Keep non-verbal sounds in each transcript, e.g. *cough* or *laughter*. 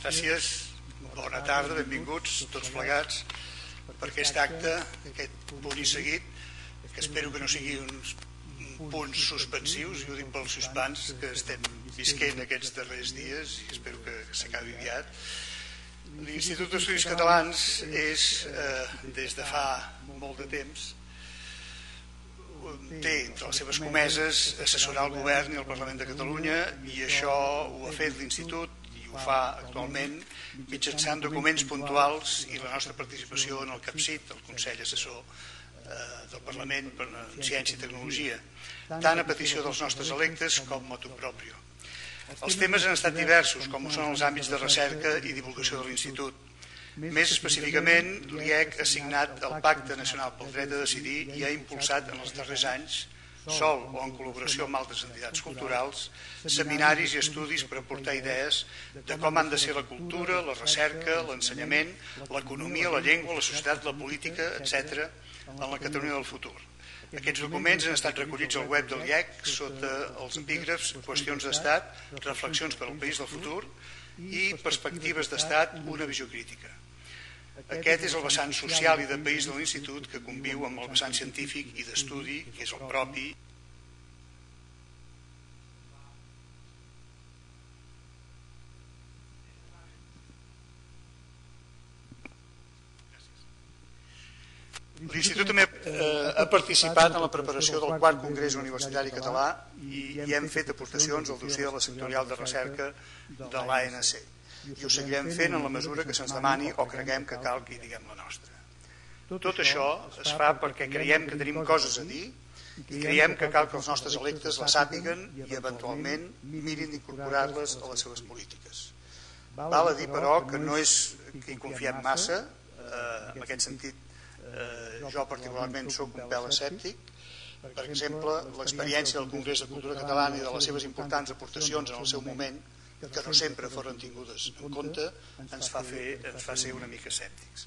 Gràcies, bona tarda, benvinguts tots plegats per aquest acte, aquest punt i seguit, que espero que no sigui uns punts suspensius, i ho dic pels suspens que estem visquent aquests darrers dies i espero que s'acabi aviat. L'Institut d'Estudis Catalans és, eh, des de fa molt de temps, té entre les seves comeses assessorar el govern i el Parlament de Catalunya i això ho ha fet l'Institut ho fa actualment mitjançant documents puntuals i la nostra participació en el CAPCIT, el Consell Assessor eh, del Parlament per Ciència i Tecnologia, tant a petició dels nostres electes com motu propio. Els temes han estat diversos, com són els àmbits de recerca i divulgació de l'Institut, més específicament, l'IEC ha signat el Pacte Nacional pel Dret a Decidir i ha impulsat en els darrers anys, sol o en col·laboració amb altres entitats culturals, seminaris i estudis per aportar idees de com han de ser la cultura, la recerca, l'ensenyament, l'economia, la llengua, la societat, la política, etc. en la Catalunya del futur. Aquests documents han estat recollits al web del IEC sota els epígrafs Qüestions d'Estat, Reflexions per al País del Futur i Perspectives d'Estat, una visió crítica. Aquest és el vessant social i de país de l'Institut que conviu amb el vessant científic i d'estudi, que és el propi L'Institut també eh, ha participat en la preparació del quart Congrés Universitari Català i, i hem fet aportacions al dossier de la sectorial de recerca de l'ANC i ho seguirem fent en la mesura que se'ns demani o creguem que cal que hi diguem la nostra. Tot això es fa perquè creiem que tenim coses a dir i creiem que cal que els nostres electes la sàpiguen i eventualment mirin d'incorporar-les a les seves polítiques. Val a dir, però, que no és que hi confiem massa, eh, en aquest sentit eh, jo particularment sóc un pèl escèptic, per exemple, l'experiència del Congrés de Cultura Catalana i de les seves importants aportacions en el seu moment que no sempre foren tingudes en compte, ens fa, fer, ens fa ser una mica escèptics.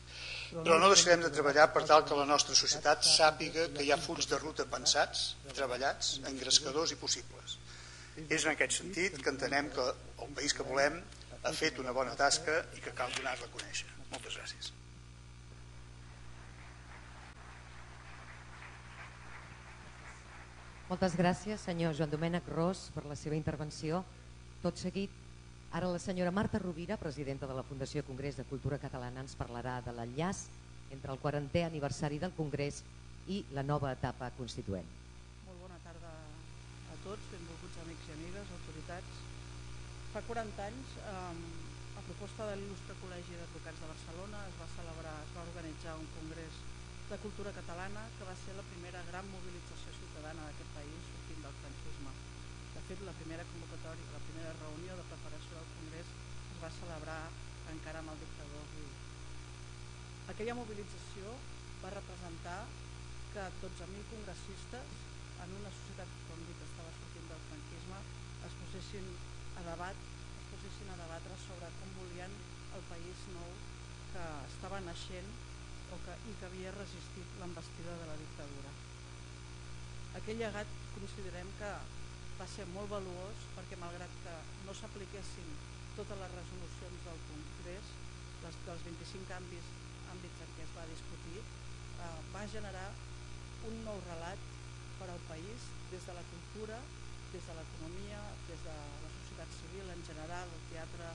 Però no deixarem de treballar per tal que la nostra societat sàpiga que hi ha fulls de ruta pensats, treballats, engrescadors i possibles. És en aquest sentit que entenem que el país que volem ha fet una bona tasca i que cal donar-la a conèixer. Moltes gràcies. Moltes gràcies, senyor Joan Domènec Ros, per la seva intervenció. Tot seguit, Ara la senyora Marta Rovira, presidenta de la Fundació Congrés de Cultura Catalana, ens parlarà de l'enllaç entre el 40è aniversari del Congrés i la nova etapa constituent. Molt bona tarda a tots, benvolguts amics i amigues, autoritats. Fa 40 anys, eh, a proposta de l'il·lustre Col·legi d'Advocats de Barcelona, es va celebrar, es va organitzar un congrés de cultura catalana que va ser la primera gran mobilització ciutadana d'aquest país sortint del franquisme. De fet, la primera convocatòria, la primera reunió de preparació va celebrar encara amb el dictador Ruiz. Aquella mobilització va representar que 12.000 congressistes en una societat com dit, estava sortint del franquisme, es posessin a debat es posessin a debatre sobre com volien el país nou que estava naixent o que, i que havia resistit l'embestida de la dictadura. Aquell llegat considerem que va ser molt valuós perquè malgrat que no s'apliquessin totes les resolucions del Congrés, les, dels 25 canvis àmbits en què es va discutir, eh, va generar un nou relat per al país des de la cultura, des de l'economia, des de la societat civil en general, el teatre,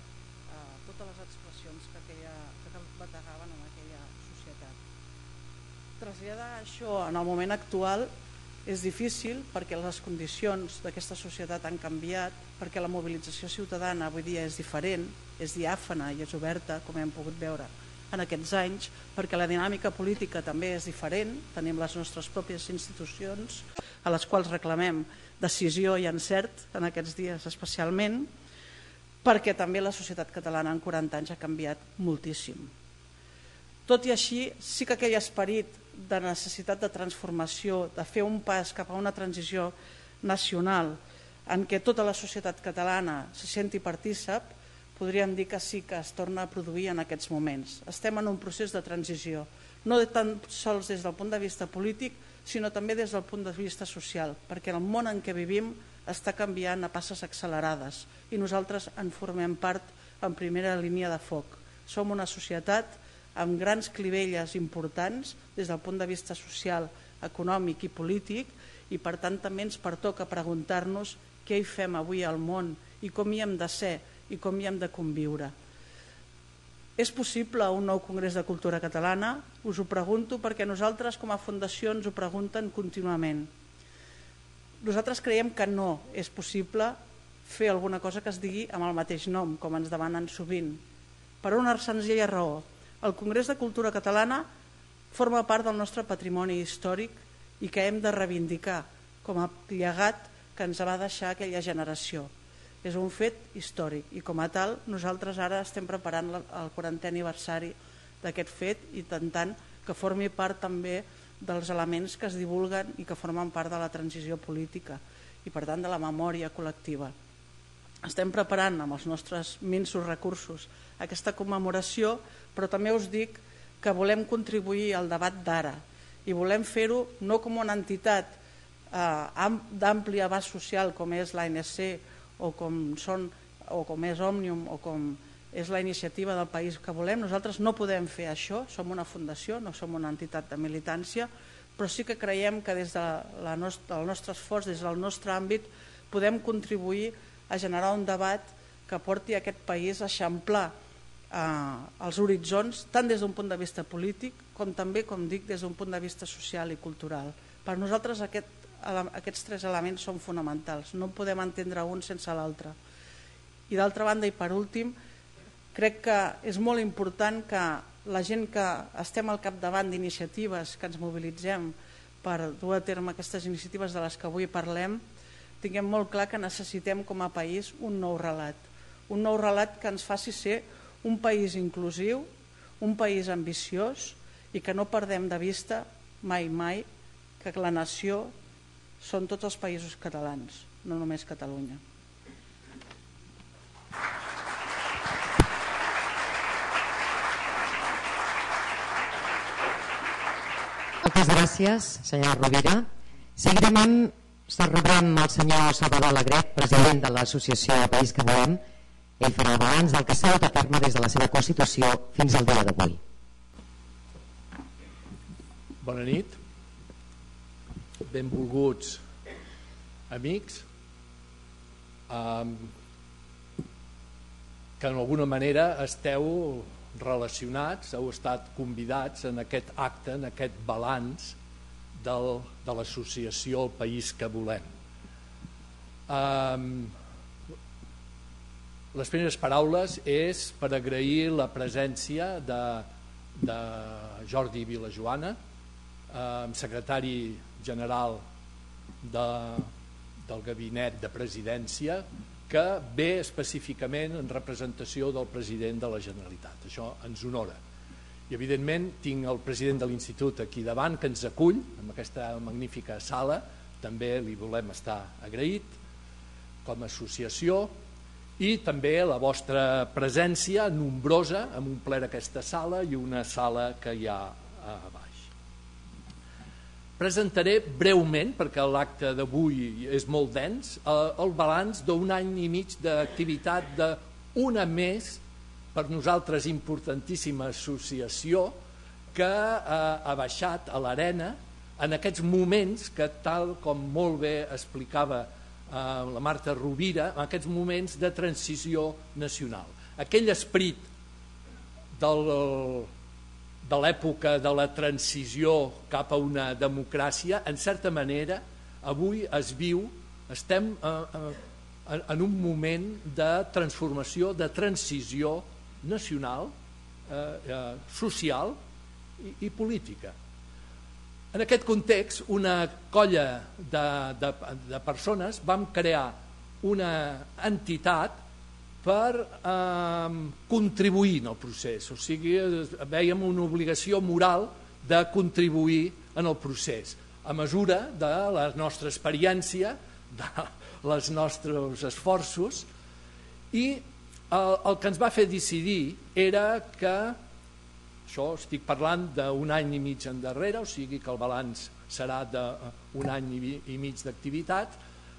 eh, totes les expressions que, aquella, que bategaven en aquella societat. Traslladar això en el moment actual és difícil perquè les condicions d'aquesta societat han canviat, perquè la mobilització ciutadana avui dia és diferent, és diàfana i és oberta, com hem pogut veure en aquests anys, perquè la dinàmica política també és diferent, tenim les nostres pròpies institucions a les quals reclamem decisió i encert en aquests dies especialment, perquè també la societat catalana en 40 anys ha canviat moltíssim. Tot i així, sí que aquell esperit de necessitat de transformació, de fer un pas cap a una transició nacional en què tota la societat catalana se senti partícip, podríem dir que sí que es torna a produir en aquests moments. Estem en un procés de transició, no tan sols des del punt de vista polític, sinó també des del punt de vista social, perquè el món en què vivim està canviant a passes accelerades i nosaltres en formem part en primera línia de foc. Som una societat amb grans clivelles importants des del punt de vista social, econòmic i polític i per tant també ens pertoca preguntar-nos què hi fem avui al món i com hi hem de ser i com hi hem de conviure. És possible un nou Congrés de Cultura Catalana? Us ho pregunto perquè nosaltres com a fundació ens ho pregunten contínuament. Nosaltres creiem que no és possible fer alguna cosa que es digui amb el mateix nom, com ens demanen sovint. Per una senzilla raó. El Congrés de Cultura Catalana forma part del nostre patrimoni històric i que hem de reivindicar com a llegat que ens va deixar aquella generació és un fet històric i com a tal nosaltres ara estem preparant el 40è aniversari d'aquest fet i intentant que formi part també dels elements que es divulguen i que formen part de la transició política i per tant de la memòria col·lectiva. Estem preparant amb els nostres minsos recursos aquesta commemoració però també us dic que volem contribuir al debat d'ara i volem fer-ho no com una entitat eh, d'ampli abast social com és l'ANC o com, són, o com és Òmnium o com és la iniciativa del país que volem. Nosaltres no podem fer això, som una fundació, no som una entitat de militància, però sí que creiem que des de la nostra, el nostre esforç, des del nostre àmbit, podem contribuir a generar un debat que porti aquest país a eixamplar eh, els horitzons, tant des d'un punt de vista polític com també, com dic, des d'un punt de vista social i cultural. Per nosaltres aquest aquests tres elements són fonamentals, no podem entendre un sense l'altre. I d'altra banda i per últim, crec que és molt important que la gent que estem al capdavant d'iniciatives, que ens mobilitzem per dur a terme aquestes iniciatives de les que avui parlem, tinguem molt clar que necessitem com a país un nou relat. Un nou relat que ens faci ser un país inclusiu, un país ambiciós i que no perdem de vista mai, mai, que la nació són tots els països catalans, no només Catalunya. Moltes gràcies, senyora Rovira. Seguidament celebrem el senyor Salvador Alegret, president de l'Associació País que Volem. Ell farà el balanç del que s'ha dut a terme des de la seva Constitució fins al dia d'avui. Bona nit benvolguts amics um, que en alguna manera esteu relacionats, heu estat convidats en aquest acte, en aquest balanç del, de l'associació El País que volem. Um, les primeres paraules és per agrair la presència de, de Jordi Vilajoana, eh, secretari general de, del gabinet de presidència que ve específicament en representació del president de la Generalitat. Això ens honora. I evidentment tinc el president de l'Institut aquí davant que ens acull en aquesta magnífica sala, també li volem estar agraït com a associació i també la vostra presència nombrosa en un ple d'aquesta sala i una sala que hi ha a baix. Presentaré breument, perquè l'acte d'avui és molt dens, eh, el balanç d'un any i mig d'activitat d'una més, per nosaltres importantíssima associació, que eh, ha baixat a l'arena en aquests moments que, tal com molt bé explicava la Marta Rovira, en aquests moments de transició nacional. Aquell esprit del de l'època de la transició cap a una democràcia, en certa manera, avui es viu, estem eh, eh, en un moment de transformació, de transició nacional, eh, eh, social i, i política. En aquest context, una colla de, de, de persones vam crear una entitat per eh, contribuir en el procés, o sigui, veiem una obligació moral de contribuir en el procés, a mesura de la nostra experiència, de les nostres esforços, i el, el que ens va fer decidir era que, això estic parlant d'un any i mig endarrere, o sigui que el balanç serà d'un any i mig d'activitat,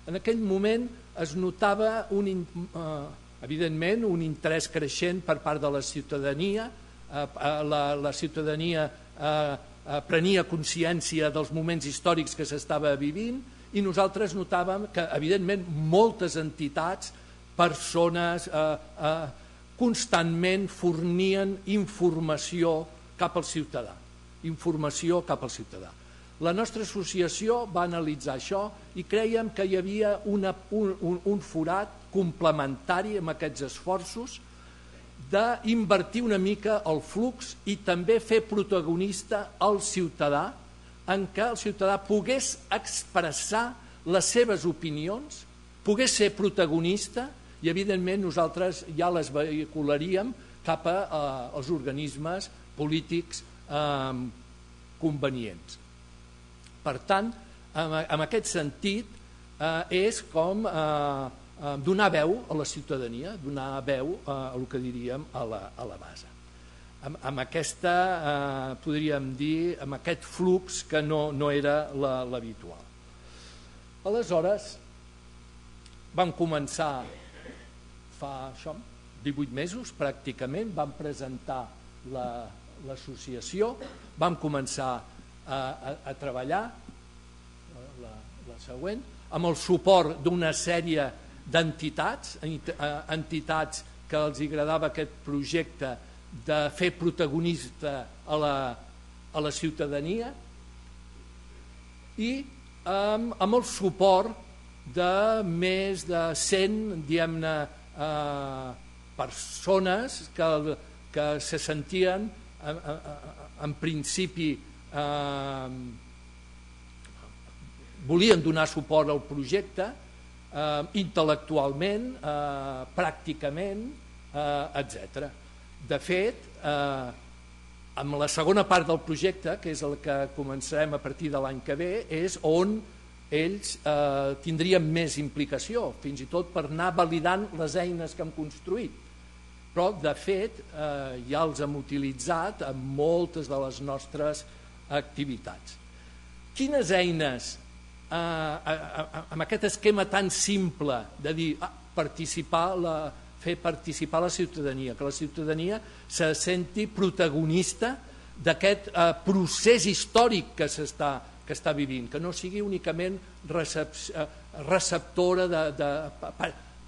en aquell moment es notava un, eh, evidentment, un interès creixent per part de la ciutadania, eh, eh, la, la ciutadania eh, eh, prenia consciència dels moments històrics que s'estava vivint i nosaltres notàvem que, evidentment, moltes entitats, persones, eh, eh, constantment fornien informació cap al ciutadà. Informació cap al ciutadà. La nostra associació va analitzar això i creiem que hi havia una, un, un, un forat complementari amb aquests esforços d'invertir una mica el flux i també fer protagonista al ciutadà en què el ciutadà pogués expressar les seves opinions, pogués ser protagonista i evidentment nosaltres ja les vehicularíem cap als eh, organismes polítics eh, convenients. Per tant, en, en aquest sentit, eh, és com eh, eh, donar veu a la ciutadania, donar veu eh, a el que diríem a la, a la base. Amb, amb aquesta, eh, podríem dir, amb aquest flux que no, no era l'habitual. Aleshores, vam començar fa això, 18 mesos pràcticament, vam presentar l'associació, la, vam començar a, a, a treballar, la, la següent, amb el suport d'una sèrie d'entitats, entitats que els agradava aquest projecte de fer protagonista a la, a la ciutadania i amb, amb el suport de més de 100 diguem-ne persones que, que se sentien en, en, en principi eh, volien donar suport al projecte eh, intel·lectualment, eh, pràcticament, eh, etc. De fet, eh, amb la segona part del projecte, que és el que començarem a partir de l'any que ve, és on ells eh, tindrien més implicació, fins i tot per anar validant les eines que hem construït. Però, de fet, eh, ja els hem utilitzat en moltes de les nostres activitats. Quines eines, eh, amb aquest esquema tan simple de dir ah, participar la, fer participar la ciutadania, que la ciutadania se senti protagonista d'aquest eh, procés històric que s'està que està vivint, que no sigui únicament recep, eh, receptora de, de,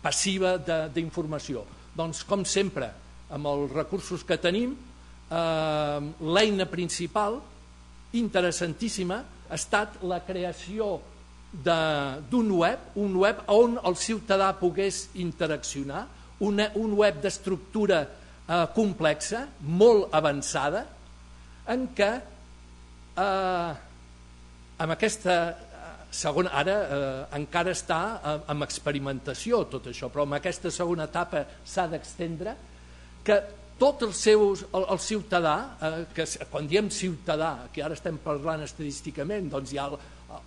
passiva d'informació. Doncs, com sempre, amb els recursos que tenim, eh, l'eina principal interessantíssima ha estat la creació d'un web, un web on el ciutadà pogués interaccionar, una, un web d'estructura eh, complexa, molt avançada, en què eh, amb aquesta eh, segona, ara eh, encara està eh, amb experimentació tot això, però amb aquesta segona etapa s'ha d'extendre que tot el, seu, el, el ciutadà, eh, que quan diem ciutadà, que ara estem parlant estadísticament, doncs hi ha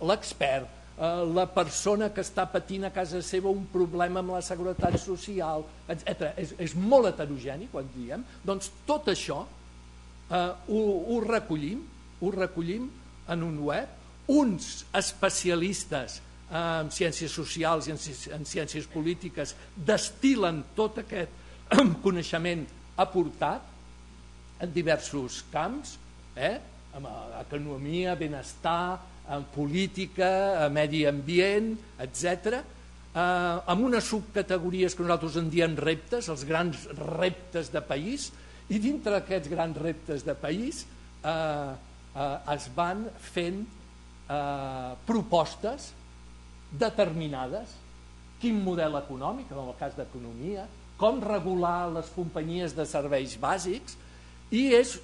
l'expert, eh, la persona que està patint a casa seva un problema amb la seguretat social, etc. És, és molt heterogeni quan diem, doncs tot això eh, ho, ho recollim, ho recollim en un web, uns especialistes en ciències socials i en ciències polítiques destilen tot aquest coneixement aportat en diversos camps, eh? en economia, benestar, en política, en medi ambient, etc. Eh, amb unes subcategories que nosaltres en diem reptes, els grans reptes de país, i dintre d'aquests grans reptes de país eh, eh, es van fent eh, propostes determinades, quin model econòmic, en el cas d'economia, com regular les companyies de serveis bàsics i és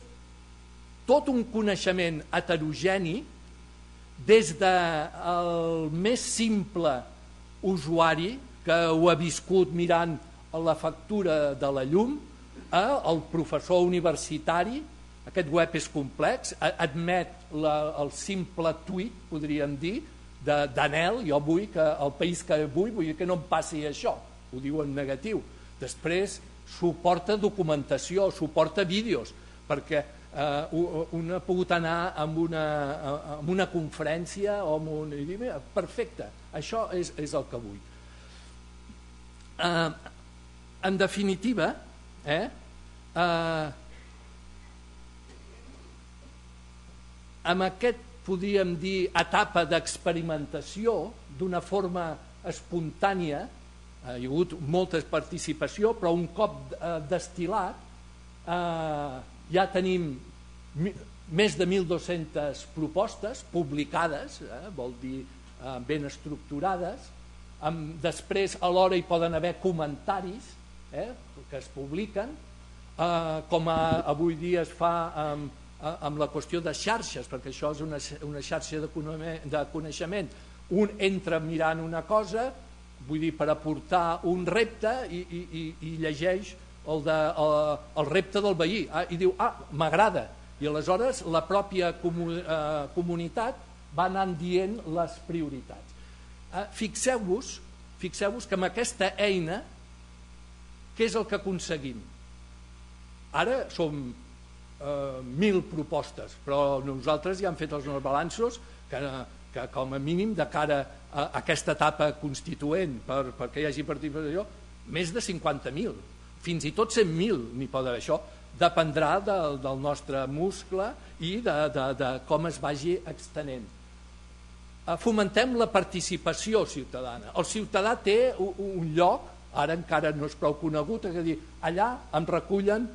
tot un coneixement heterogeni des del més simple usuari que ho ha viscut mirant la factura de la llum al professor universitari aquest web és complex, admet la, el simple tuit, podríem dir, d'anel, jo vull que el país que vull, vull que no em passi això, ho diu en negatiu, Després suporta documentació, suporta vídeos, perquè eh, un ha pogut anar amb una, amb una conferència o amb un... I dir, perfecte, això és, és el que vull. Eh, en definitiva, eh, eh, amb aquest, podríem dir, etapa d'experimentació, d'una forma espontània, eh, hi ha hagut molta participació, però un cop eh, destilat eh, ja tenim més de 1.200 propostes publicades, eh, vol dir eh, ben estructurades, amb, després alhora hi poden haver comentaris eh, que es publiquen, eh, com a, avui dia es fa amb, amb la qüestió de xarxes, perquè això és una, una xarxa de, de coneixement. Un entra mirant una cosa, vull dir, per aportar un repte i, i, i, i llegeix el, de, el, el repte del veí ah, i diu, ah, m'agrada. I aleshores la pròpia comu, eh, comunitat va anant dient les prioritats. Eh, Fixeu-vos fixeu que amb aquesta eina què és el que aconseguim? Ara som eh, mil propostes, però nosaltres ja hem fet els nostres balanços que, que com a mínim de cara a aquesta etapa constituent per, perquè hi hagi participació, més de 50.000 fins i tot 100.000 n'hi pot haver això, dependrà del, del nostre muscle i de, de, de com es vagi extenent. Eh, fomentem la participació ciutadana. El ciutadà té un, un lloc, ara encara no és prou conegut, és a dir, allà em recullen,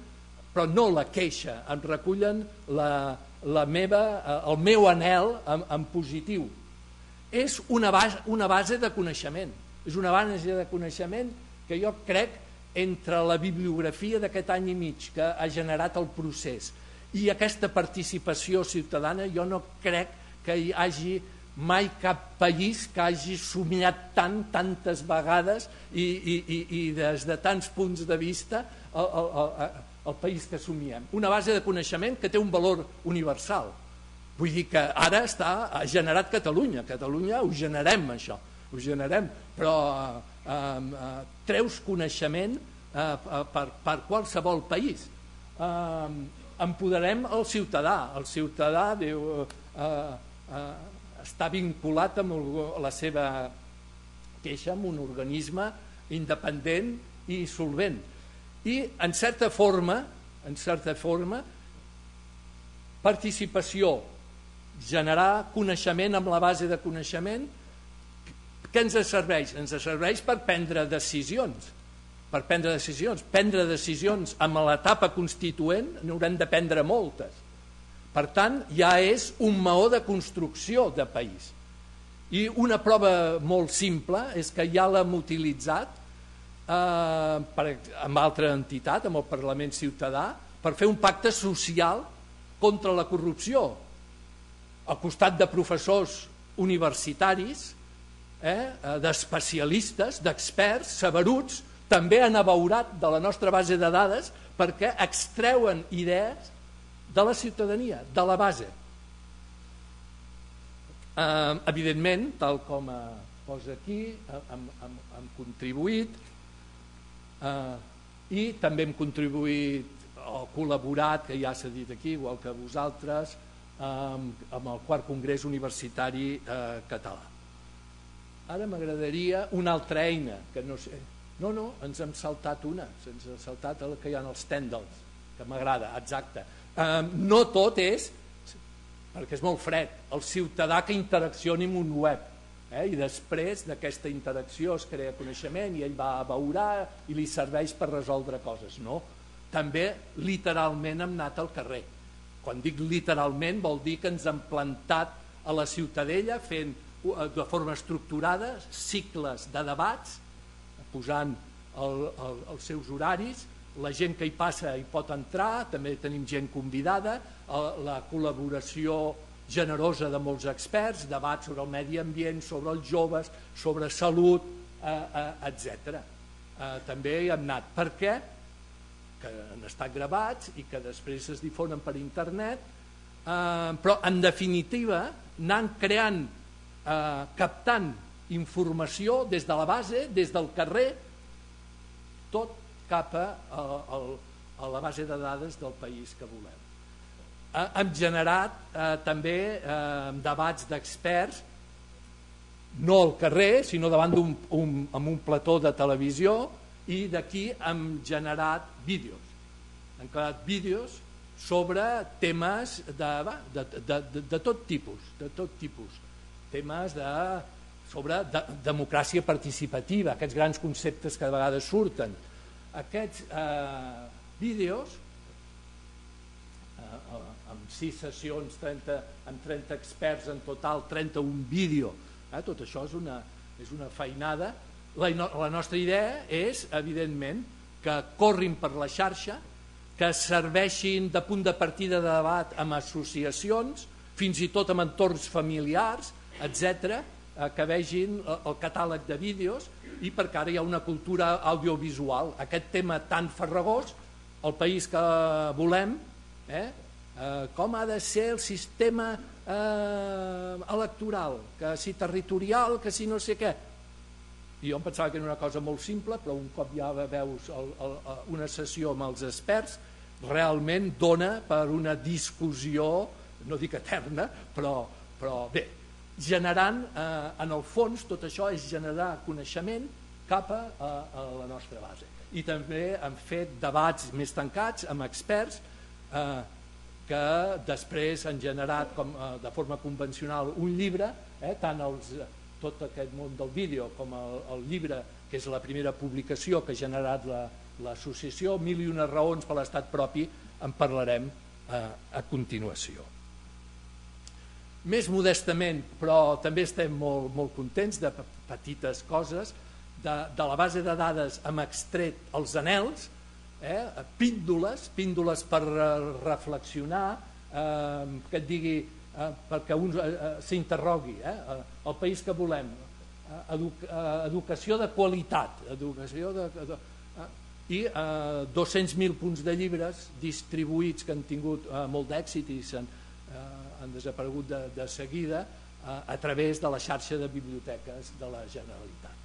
però no la queixa, em recullen la, la meva, eh, el meu anel en, en positiu. És una base, una base de coneixement, és una base de coneixement que jo crec entre la bibliografia d'aquest any i mig que ha generat el procés i aquesta participació ciutadana jo no crec que hi hagi mai cap país que hagi somiat tant, tantes vegades i, i, i, i des de tants punts de vista el, el, el, el país que somiem. Una base de coneixement que té un valor universal. Vull dir que ara està ha generat Catalunya. Catalunya ho generem, això. Ho generem, però eh, eh, treus coneixement eh, per, per qualsevol país. Eh, empoderem el ciutadà. El ciutadà diu, eh, eh, està vinculat amb la seva queixa amb un organisme independent i solvent. I, en certa forma, en certa forma, participació, generar coneixement amb la base de coneixement, què ens serveix? Ens serveix per prendre decisions per prendre decisions. Prendre decisions amb l'etapa constituent n'haurem de prendre moltes. Per tant, ja és un maó de construcció de país. I una prova molt simple és que ja l'hem utilitzat eh, per, amb altra entitat, amb el Parlament Ciutadà, per fer un pacte social contra la corrupció, al costat de professors universitaris, eh, d'especialistes, d'experts, saberuts, també han abeurat de la nostra base de dades perquè extreuen idees de la ciutadania, de la base. Eh, evidentment, tal com eh, posa aquí, hem, hem, hem contribuït eh, i també hem contribuït o col·laborat, que ja s'ha dit aquí, igual que vosaltres, eh, amb el quart congrés universitari eh, català. Ara m'agradaria una altra eina, que no sé, no, no, ens hem saltat una, ens hem saltat el que hi ha els tèndals, que m'agrada, exacte. Eh, no tot és, perquè és molt fred, el ciutadà que interaccioni amb un web, eh? i després d'aquesta interacció es crea coneixement i ell va a veure i li serveix per resoldre coses. No, també literalment hem anat al carrer. Quan dic literalment vol dir que ens hem plantat a la ciutadella fent eh, de forma estructurada cicles de debats posant el, el, els seus horaris, la gent que hi passa hi pot entrar, també tenim gent convidada, la col·laboració generosa de molts experts, debats sobre el medi ambient, sobre els joves, sobre salut, eh, eh, etc. Eh, també hi hem anat. Per què? Que han estat gravats i que després es difonen per internet, eh, però en definitiva anant creant, eh, captant informació des de la base, des del carrer, tot cap a, a, a la base de dades del país que volem. Eh, hem generat eh, també eh, debats d'experts, no al carrer, sinó davant d'un un, amb un plató de televisió, i d'aquí hem generat vídeos. Hem creat vídeos sobre temes de, de, de, de, de tot tipus, de tot tipus. Temes de, sobre de, democràcia participativa, aquests grans conceptes que de vegades surten. Aquests eh, vídeos, eh, amb sis sessions, 30, amb 30 experts en total, 31 vídeo, eh, tot això és una, és una feinada. La, la nostra idea és, evidentment, que corrin per la xarxa, que serveixin de punt de partida de debat amb associacions, fins i tot amb entorns familiars, etc, eh, que vegin el catàleg de vídeos i perquè ara hi ha una cultura audiovisual. Aquest tema tan farragós, el país que volem, eh, eh, com ha de ser el sistema eh, electoral, que si territorial, que si no sé què. I jo em pensava que era una cosa molt simple, però un cop ja veus el, el, una sessió amb els experts, realment dona per una discussió, no dic eterna, però, però bé, generant, eh, en el fons, tot això és generar coneixement cap a, a, a la nostra base. I també hem fet debats més tancats amb experts eh, que després han generat com, eh, de forma convencional un llibre, eh, tant els, tot aquest món del vídeo com el, el llibre, que és la primera publicació que ha generat l'associació, la, Mil i unes raons per l'estat propi, en parlarem eh, a continuació. Més modestament, però també estem molt, molt contents de petites coses, de, de la base de dades hem extret els anels, eh, píndoles, píndoles per reflexionar, eh, que et digui eh, perquè un eh, eh s'interrogui, eh, eh, el país que volem, eh, eh, educació de qualitat, educació de, de, eh, i eh, 200.000 punts de llibres distribuïts que han tingut eh, molt d'èxit i han, eh, han desaparegut de, de seguida eh, a través de la xarxa de biblioteques de la Generalitat.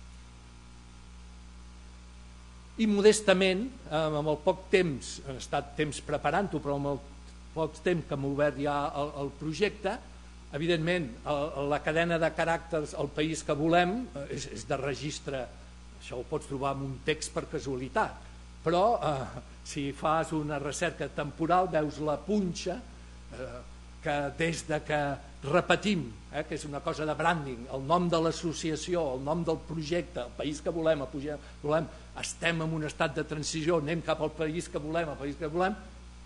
I modestament, amb el poc temps, ha estat temps preparant-ho, però amb el poc temps que hem obert ja el, el projecte, evidentment el, la cadena de caràcters al país que volem eh, és, és de registre, això ho pots trobar en un text per casualitat, però eh, si fas una recerca temporal veus la punxa eh, que des de que repetim, eh, que és una cosa de branding, el nom de l'associació, el nom del projecte, el país que volem, que volem, estem en un estat de transició, anem cap al país que volem, el país que volem,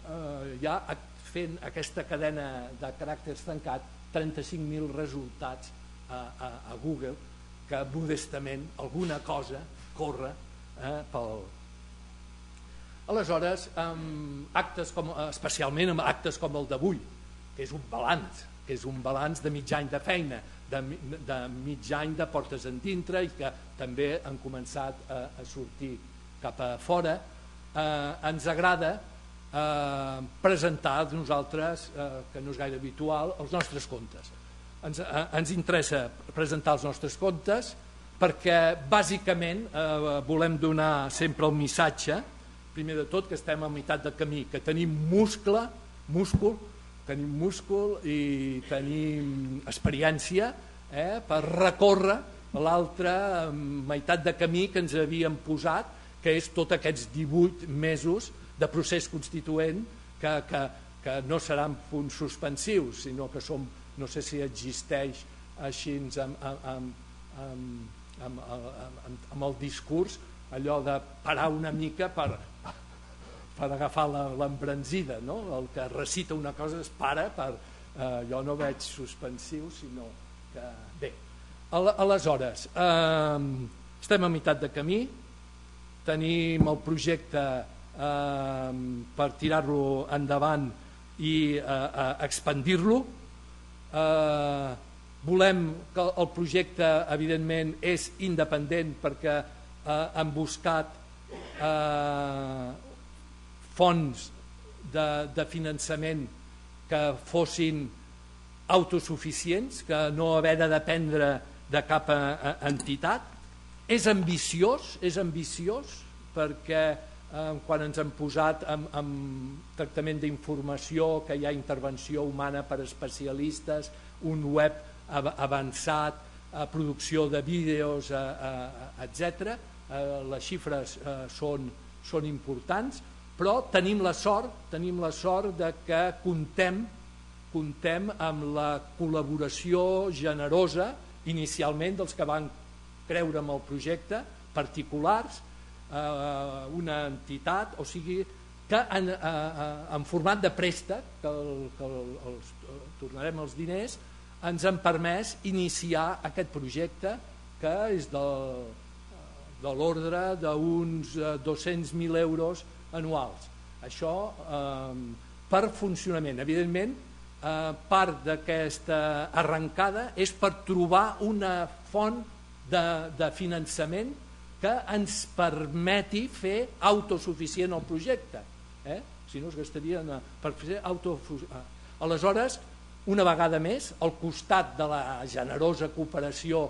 eh, ja fent aquesta cadena de caràcters tancat 35.000 resultats a, a, a Google que modestament alguna cosa corre eh, pel... Aleshores, amb actes com, especialment amb actes com el d'avui, que és un balanç, és un balanç de mig any de feina, de, de mig any de portes en dintre i que també han començat a, a sortir cap a fora, eh, ens agrada eh, presentar nosaltres, eh, que no és gaire habitual, els nostres comptes. Ens, eh, ens interessa presentar els nostres comptes perquè bàsicament eh, volem donar sempre el missatge, primer de tot que estem a meitat de camí, que tenim muscle, múscul, tenim múscul i tenim experiència eh, per recórrer l'altra meitat de camí que ens havíem posat, que és tots aquests 18 mesos de procés constituent que, que, que no seran punts suspensius, sinó que som, no sé si existeix així amb, amb, amb, amb, amb, amb el discurs allò de parar una mica per, per agafar l'embranzida, no? el que recita una cosa es para per, eh, jo no veig suspensiu, sinó que... Bé, aleshores, eh, estem a meitat de camí, tenim el projecte eh, per tirar-lo endavant i eh, expandir-lo. Eh, volem que el projecte, evidentment, és independent perquè eh, han buscat eh, fons de, de finançament que fossin autosuficients, que no haver de dependre de cap eh, entitat. És ambiciós, és ambiciós perquè eh, quan ens hem posat amb, amb tractament d'informació, que hi ha intervenció humana per especialistes, un web avançat, a producció de vídeos, etc. eh, les xifres eh, són, són importants, però tenim la sort, tenim la sort de que contem, contem amb la col·laboració generosa inicialment dels que van creure en el projecte, particulars, eh, una entitat, o sigui, que en, eh, eh, en format de préstec, que, el, que el, els, tornarem els diners, ens han permès iniciar aquest projecte que és del, de l'ordre d'uns 200.000 euros anuals. Això eh, per funcionament. Evidentment, eh, part d'aquesta arrencada és per trobar una font de, de finançament que ens permeti fer autosuficient el projecte. Eh? Si no es gastarien per fer autosuficient. Aleshores, una vegada més, al costat de la generosa cooperació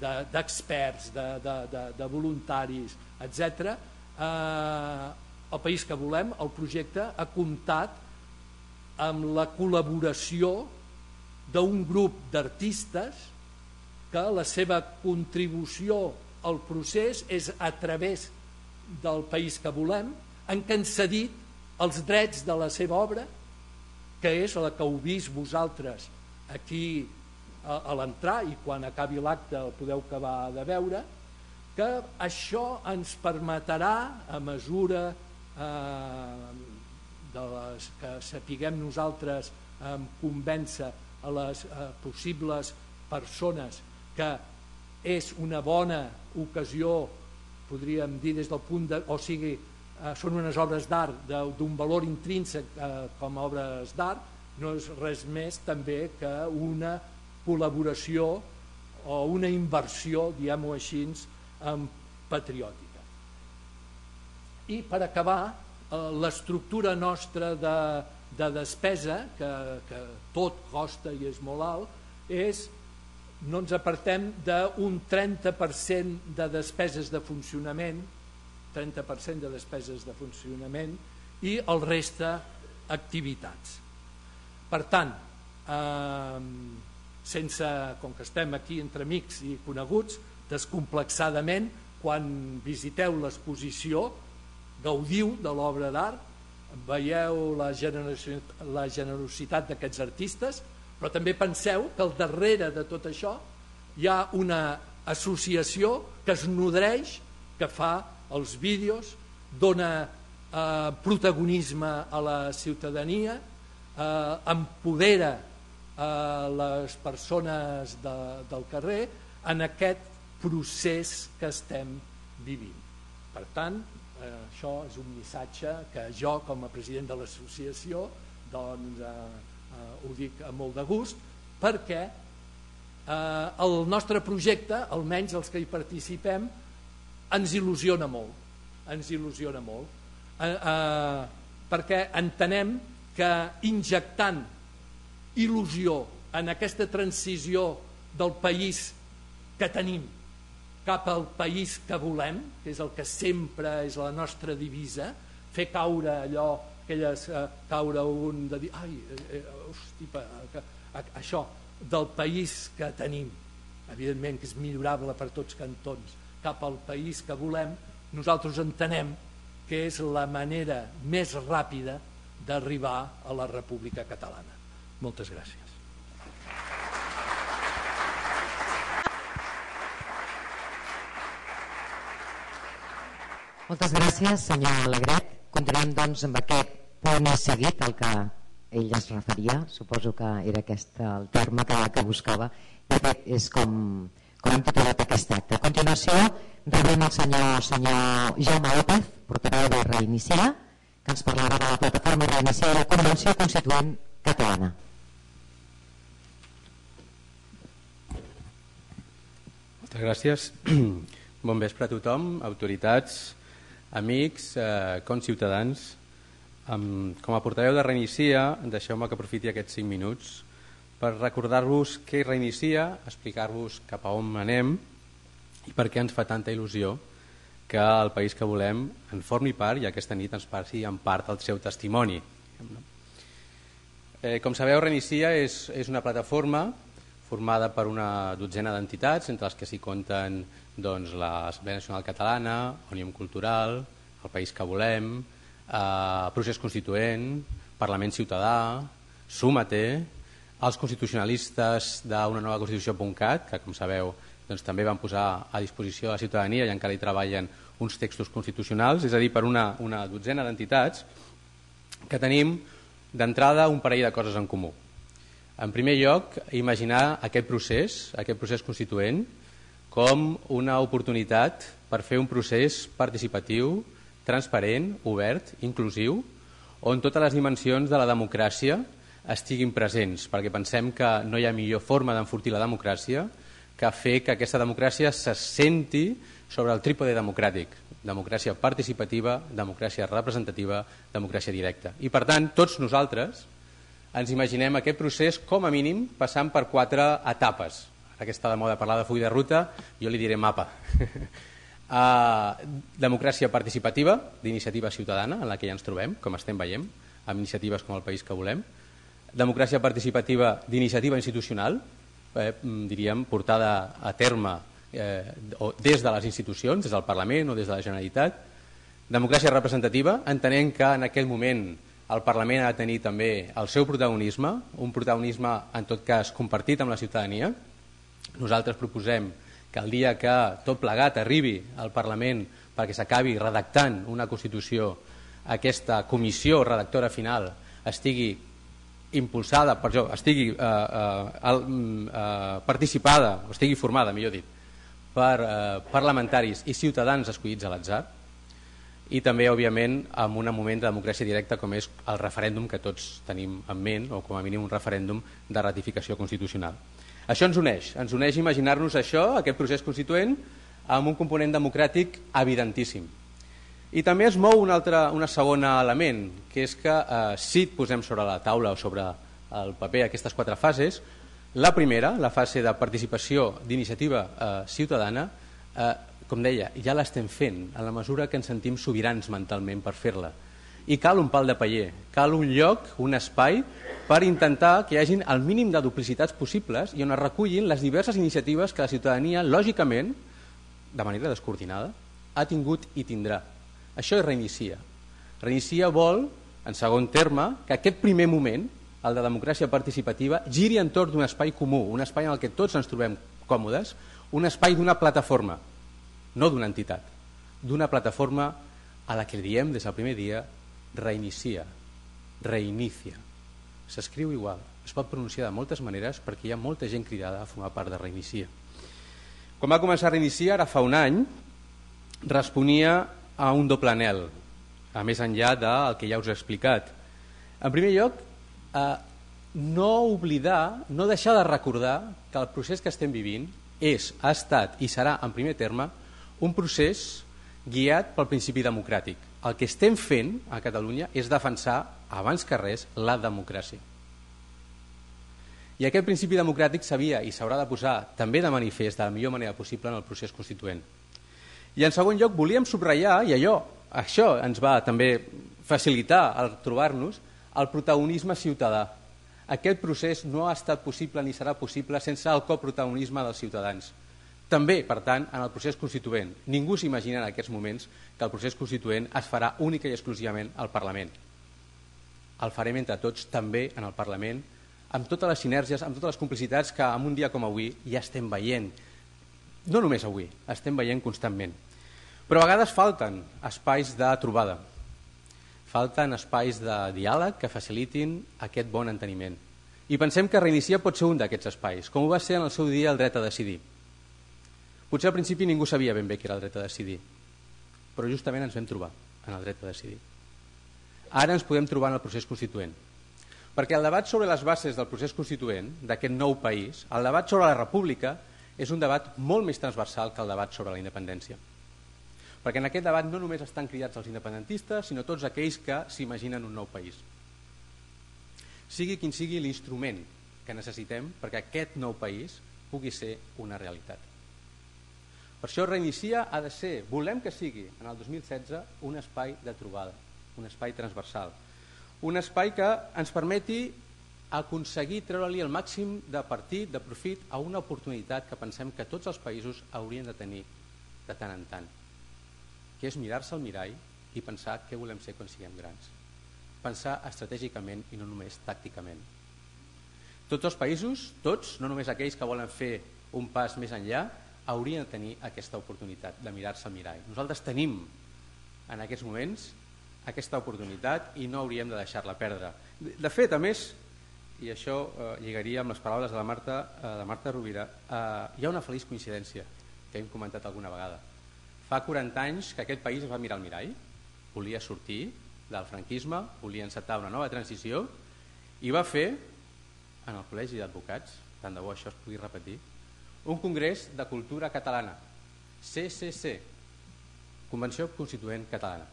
d'experts, de, de, de, de voluntaris, etc. Eh, el país que volem, el projecte ha comptat amb la col·laboració d'un grup d'artistes que la seva contribució al procés és a través del país que volem, en què han cedit els drets de la seva obra, que és la que heu vist vosaltres aquí a, a l'entrar i quan acabi l'acte el podeu acabar de veure, que això ens permetrà, a mesura eh, de les que sapiguem nosaltres eh, convèncer a les eh, possibles persones que és una bona ocasió, podríem dir des del punt de... o sigui, eh, són unes obres d'art d'un valor intrínsec eh, com a obres d'art, no és res més també que una col·laboració o una inversió, diguem-ho així, patriòtica. I per acabar, eh, l'estructura nostra de, de despesa, que, que tot costa i és molt alt, és no ens apartem d'un 30% de despeses de funcionament, 30% de despeses de funcionament i el reste activitats. Per tant, eh, sense, com que estem aquí entre amics i coneguts, descomplexadament, quan visiteu l'exposició, gaudiu de l'obra d'art, veieu la, generositat, la generositat d'aquests artistes, però també penseu que al darrere de tot això hi ha una associació que es nodreix, que fa els vídeos, dona eh, protagonisme a la ciutadania, eh, empodera les persones de, del carrer en aquest procés que estem vivint. Per tant, eh, això és un missatge que jo com a president de l'associació doncs, eh, eh, ho dic amb molt de gust perquè eh, el nostre projecte, almenys els que hi participem, ens il·lusiona molt. Ens il·lusiona molt. Eh, eh, perquè entenem que injectant il·lusió en aquesta transició del país que tenim cap al país que volem, que és el que sempre és la nostra divisa, fer caure allò, aquelles, eh, caure un de dir, ai, eh, eh hosti, pa, que, això, del país que tenim, evidentment que és millorable per tots cantons, cap al país que volem, nosaltres entenem que és la manera més ràpida d'arribar a la República Catalana. Moltes gràcies. Moltes gràcies, senyor Alegret. Continuem doncs amb aquest punt seguit al que ell es referia. Suposo que era aquest el terme que, que buscava. I aquest és com, com hem titulat aquest acte. A continuació, rebem el senyor, senyor Jaume López, portaveu de Reiniciar, que ens parlarà de la plataforma Reiniciar i la Convenció Constituent Catalana. Moltes gràcies. *clears throat* Bon vespre a tothom, autoritats, amics, eh, ciutadans. Um, com a portaveu de Reinicia, deixeu-me que aprofiti aquests 5 minuts per recordar-vos què reinicia, explicar-vos cap a on anem i per què ens fa tanta il·lusió que el país que volem en formi part i aquesta nit ens passi en part el seu testimoni. Eh, com sabeu, Reinicia és, és una plataforma formada per una dotzena d'entitats, entre les que s'hi compten doncs, l'Assemblea Nacional Catalana, Òmnium Cultural, El País que Volem, eh, Procés Constituent, Parlament Ciutadà, Súmate, els constitucionalistes d'una nova Constitució.cat, que com sabeu doncs, també van posar a disposició de la ciutadania i encara hi treballen uns textos constitucionals, és a dir, per una, una dotzena d'entitats que tenim d'entrada un parell de coses en comú. En primer lloc, imaginar aquest procés, aquest procés constituent, com una oportunitat per fer un procés participatiu, transparent, obert, inclusiu, on totes les dimensions de la democràcia estiguin presents, perquè pensem que no hi ha millor forma d'enfortir la democràcia que fer que aquesta democràcia se senti sobre el trípode democràtic, democràcia participativa, democràcia representativa, democràcia directa. I per tant, tots nosaltres ens imaginem aquest procés com a mínim passant per quatre etapes. Que està de moda parlar de full de ruta, jo li diré mapa. uh, *laughs* democràcia participativa, d'iniciativa ciutadana, en la que ja ens trobem, com estem veient, amb iniciatives com el país que volem. Democràcia participativa d'iniciativa institucional, eh, diríem, portada a terme eh, des de les institucions, des del Parlament o des de la Generalitat. Democràcia representativa, entenent que en aquell moment el Parlament ha de tenir també el seu protagonisme, un protagonisme en tot cas compartit amb la ciutadania. Nosaltres proposem que el dia que tot plegat arribi al Parlament perquè s'acabi redactant una Constitució, aquesta comissió redactora final estigui impulsada, per això, estigui eh, eh, eh, participada, o estigui formada, millor dit, per eh, parlamentaris i ciutadans escollits a l'atzar i també, òbviament, en un moment de democràcia directa com és el referèndum que tots tenim en ment, o com a mínim un referèndum de ratificació constitucional. Això ens uneix, ens uneix imaginar-nos això, aquest procés constituent, amb un component democràtic evidentíssim. I també es mou un altre un segon element, que és que eh, si posem sobre la taula o sobre el paper aquestes quatre fases, la primera, la fase de participació d'iniciativa eh, ciutadana, eh, com deia, ja l'estem fent en la mesura que ens sentim sobirans mentalment per fer-la. I cal un pal de paller, cal un lloc, un espai, per intentar que hi hagin el mínim de duplicitats possibles i on es recullin les diverses iniciatives que la ciutadania, lògicament, de manera descoordinada, ha tingut i tindrà. Això és reinicia. Reinicia vol, en segon terme, que aquest primer moment, el de democràcia participativa, giri entorn d'un espai comú, un espai en el que tots ens trobem còmodes, un espai d'una plataforma, no d'una entitat, d'una plataforma a la que diem des del primer dia reinicia, reinicia. S'escriu igual, es pot pronunciar de moltes maneres perquè hi ha molta gent cridada a formar part de reinicia. Quan va començar a reiniciar, ara fa un any, responia a un doble anel, a més enllà del que ja us he explicat. En primer lloc, eh, no oblidar, no deixar de recordar que el procés que estem vivint és, ha estat i serà en primer terme un procés guiat pel principi democràtic. El que estem fent a Catalunya és defensar, abans que res, la democràcia. I aquest principi democràtic s'havia i s'haurà de posar també de manifest de la millor manera possible en el procés constituent. I en segon lloc volíem subratllar, i allò, això ens va també facilitar el trobar-nos, el protagonisme ciutadà. Aquest procés no ha estat possible ni serà possible sense el coprotagonisme dels ciutadans. També, per tant, en el procés constituent. Ningú s'imagina en aquests moments que el procés constituent es farà única i exclusivament al Parlament. El farem entre tots també en el Parlament, amb totes les sinergies, amb totes les complicitats que en un dia com avui ja estem veient no només avui, estem veient constantment. Però a vegades falten espais de trobada, falten espais de diàleg que facilitin aquest bon enteniment. I pensem que reiniciar pot ser un d'aquests espais, com ho va ser en el seu dia el dret a decidir. Potser al principi ningú sabia ben bé què era el dret a decidir, però justament ens vam trobar en el dret a decidir. Ara ens podem trobar en el procés constituent, perquè el debat sobre les bases del procés constituent d'aquest nou país, el debat sobre la república, és un debat molt més transversal que el debat sobre la independència. Perquè en aquest debat no només estan cridats els independentistes, sinó tots aquells que s'imaginen un nou país. Sigui quin sigui l'instrument que necessitem perquè aquest nou país pugui ser una realitat. Per això reinicia ha de ser, volem que sigui en el 2016 un espai de trobada, un espai transversal, un espai que ens permeti aconseguir treure-li el màxim de partit, de profit a una oportunitat que pensem que tots els països haurien de tenir de tant en tant, que és mirar-se al mirall i pensar què volem ser quan siguem grans. Pensar estratègicament i no només tàcticament. Tots els països, tots, no només aquells que volen fer un pas més enllà, haurien de tenir aquesta oportunitat de mirar-se al mirall. Nosaltres tenim en aquests moments aquesta oportunitat i no hauríem de deixar-la perdre. De fet, a més, i això eh, lligaria amb les paraules de la Marta, eh, de Marta Rovira, eh, hi ha una feliç coincidència que hem comentat alguna vegada. Fa 40 anys que aquest país es va mirar al mirall, volia sortir del franquisme, volia encetar una nova transició i va fer, en el Col·legi d'Advocats, tant de bo això es pugui repetir, un congrés de cultura catalana, CCC, Convenció Constituent Catalana.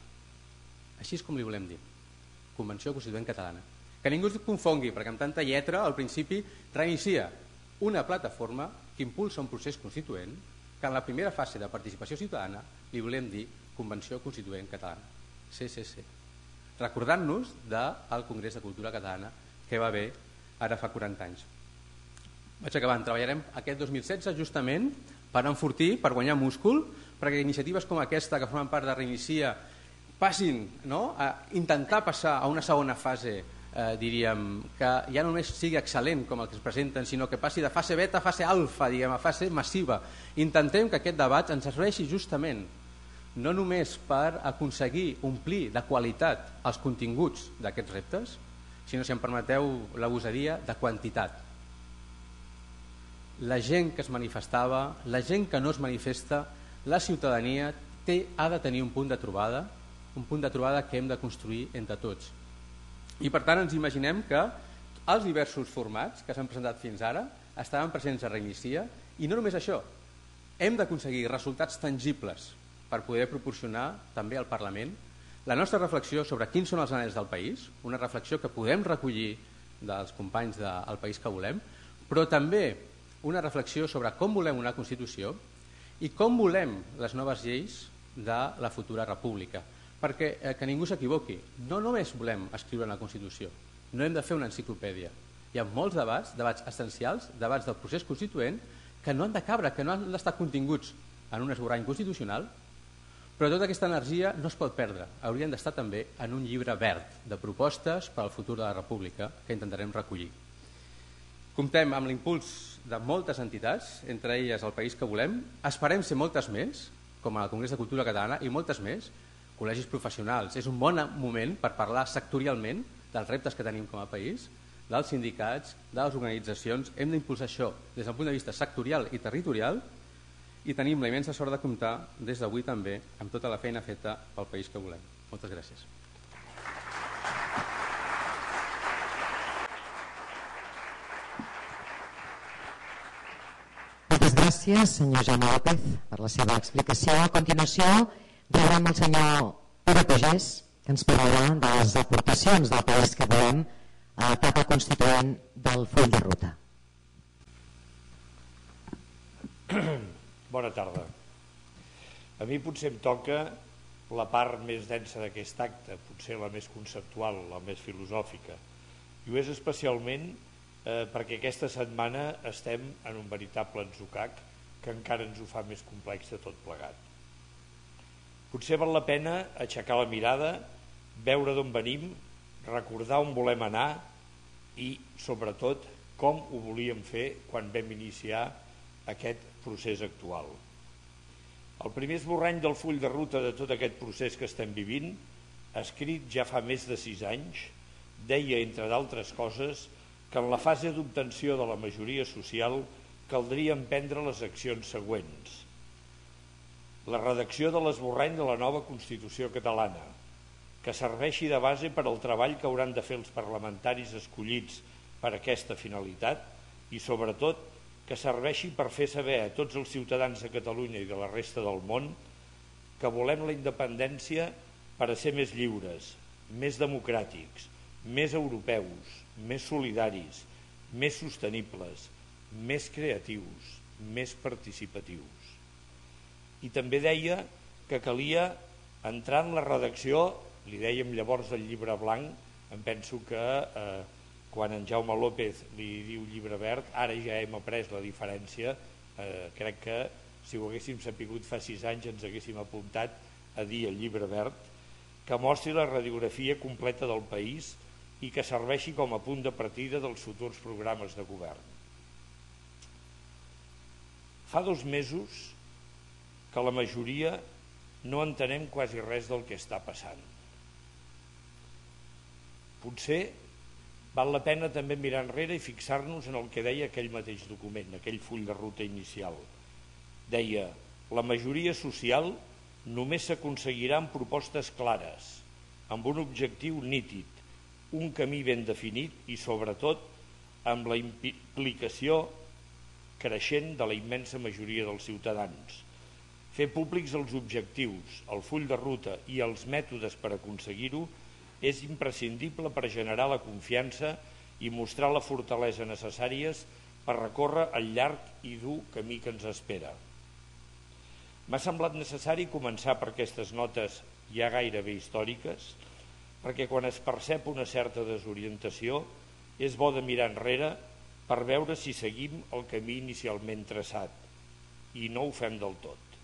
Així és com li volem dir, Convenció Constituent Catalana. Que ningú es confongui, perquè amb tanta lletra al principi reinicia una plataforma que impulsa un procés constituent que en la primera fase de participació ciutadana li volem dir Convenció Constituent Catalana, CCC, recordant-nos del Congrés de Cultura Catalana que va haver ara fa 40 anys. Vaig acabant. Treballarem aquest 2016 justament per enfortir, per guanyar múscul, perquè iniciatives com aquesta que formen part de Reinicia passin no? a intentar passar a una segona fase eh, diríem, que ja no només sigui excel·lent com el que es presenten, sinó que passi de fase beta a fase alfa, diguem, a fase massiva. Intentem que aquest debat ens serveixi justament no només per aconseguir omplir de qualitat els continguts d'aquests reptes, sinó, si em permeteu l'abusaria, de quantitat. La gent que es manifestava, la gent que no es manifesta, la ciutadania té, ha de tenir un punt de trobada, un punt de trobada que hem de construir entre tots. I per tant ens imaginem que els diversos formats que s'han presentat fins ara estaven presents a Reinicia i no només això, hem d'aconseguir resultats tangibles per poder proporcionar també al Parlament la nostra reflexió sobre quins són els anells del país, una reflexió que podem recollir dels companys del país que volem, però també una reflexió sobre com volem una Constitució i com volem les noves lleis de la futura república perquè eh, que ningú s'equivoqui, no només volem escriure una Constitució, no hem de fer una enciclopèdia. Hi ha molts debats, debats essencials, debats del procés constituent, que no han de cabre, que no han d'estar continguts en un esborrany constitucional, però tota aquesta energia no es pot perdre. Haurien d'estar també en un llibre verd de propostes per al futur de la República que intentarem recollir. Comptem amb l'impuls de moltes entitats, entre elles el País que volem. Esperem ser moltes més, com el Congrés de Cultura Catalana, i moltes més, col·legis professionals. És un bon moment per parlar sectorialment dels reptes que tenim com a país, dels sindicats, de les organitzacions. Hem d'impulsar això des del punt de vista sectorial i territorial i tenim la immensa sort de comptar des d'avui també amb tota la feina feta pel país que volem. Moltes gràcies. Moltes gràcies, senyor Jaume López, per la seva explicació. A continuació, rebrem el senyor Pere Pagès, que ens parlarà de les aportacions del país que volem a l'etapa constituent del full de ruta. Bona tarda. A mi potser em toca la part més densa d'aquest acte, potser la més conceptual, la més filosòfica. I ho és especialment eh, perquè aquesta setmana estem en un veritable enzucac que encara ens ho fa més complex de tot plegat. Potser val la pena aixecar la mirada, veure d'on venim, recordar on volem anar i, sobretot, com ho volíem fer quan vam iniciar aquest procés actual. El primer esborrany del full de ruta de tot aquest procés que estem vivint, escrit ja fa més de sis anys, deia, entre d'altres coses, que en la fase d'obtenció de la majoria social caldria emprendre les accions següents – la redacció de l'esborrany de la nova Constitució catalana, que serveixi de base per al treball que hauran de fer els parlamentaris escollits per aquesta finalitat i, sobretot, que serveixi per fer saber a tots els ciutadans de Catalunya i de la resta del món que volem la independència per a ser més lliures, més democràtics, més europeus, més solidaris, més sostenibles, més creatius, més participatius. I també deia que calia entrar en la redacció, li dèiem llavors del llibre blanc, em penso que eh, quan en Jaume López li diu llibre verd, ara ja hem après la diferència, eh, crec que si ho haguéssim sapigut fa sis anys ens haguéssim apuntat a dir el llibre verd, que mostri la radiografia completa del país i que serveixi com a punt de partida dels futurs programes de govern. Fa dos mesos que la majoria no entenem quasi res del que està passant. Potser val la pena també mirar enrere i fixar-nos en el que deia aquell mateix document, aquell full de ruta inicial. Deia, la majoria social només s'aconseguirà amb propostes clares, amb un objectiu nítid, un camí ben definit i, sobretot, amb la implicació creixent de la immensa majoria dels ciutadans. Fer públics els objectius, el full de ruta i els mètodes per aconseguir-ho és imprescindible per generar la confiança i mostrar la fortalesa necessàries per recórrer el llarg i dur camí que ens espera. M'ha semblat necessari començar per aquestes notes ja gairebé històriques, perquè quan es percep una certa desorientació és bo de mirar enrere per veure si seguim el camí inicialment traçat, i no ho fem del tot.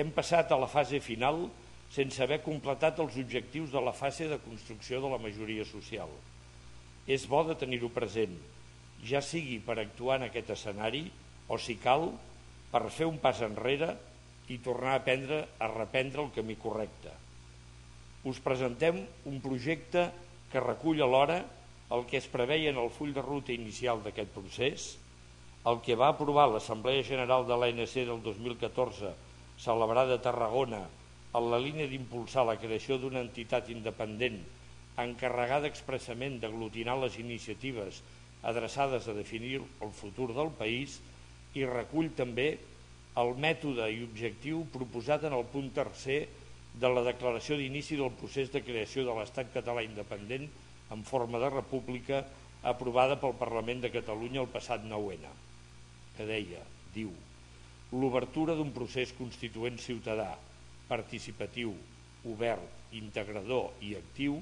Hem passat a la fase final sense haver completat els objectius de la fase de construcció de la majoria social. És bo de tenir-ho present, ja sigui per actuar en aquest escenari o, si cal, per fer un pas enrere i tornar a prendre a reprendre el camí correcte. Us presentem un projecte que recull alhora el que es preveia en el full de ruta inicial d'aquest procés, el que va aprovar l'Assemblea General de l'ANC del 2014 celebrada a Tarragona en la línia d'impulsar la creació d'una entitat independent encarregada expressament d'aglutinar les iniciatives adreçades a definir el futur del país i recull també el mètode i objectiu proposat en el punt tercer de la declaració d'inici del procés de creació de l'Estat català independent en forma de república aprovada pel Parlament de Catalunya el passat 9-N, que deia, diu, l'obertura d'un procés constituent ciutadà participatiu, obert, integrador i actiu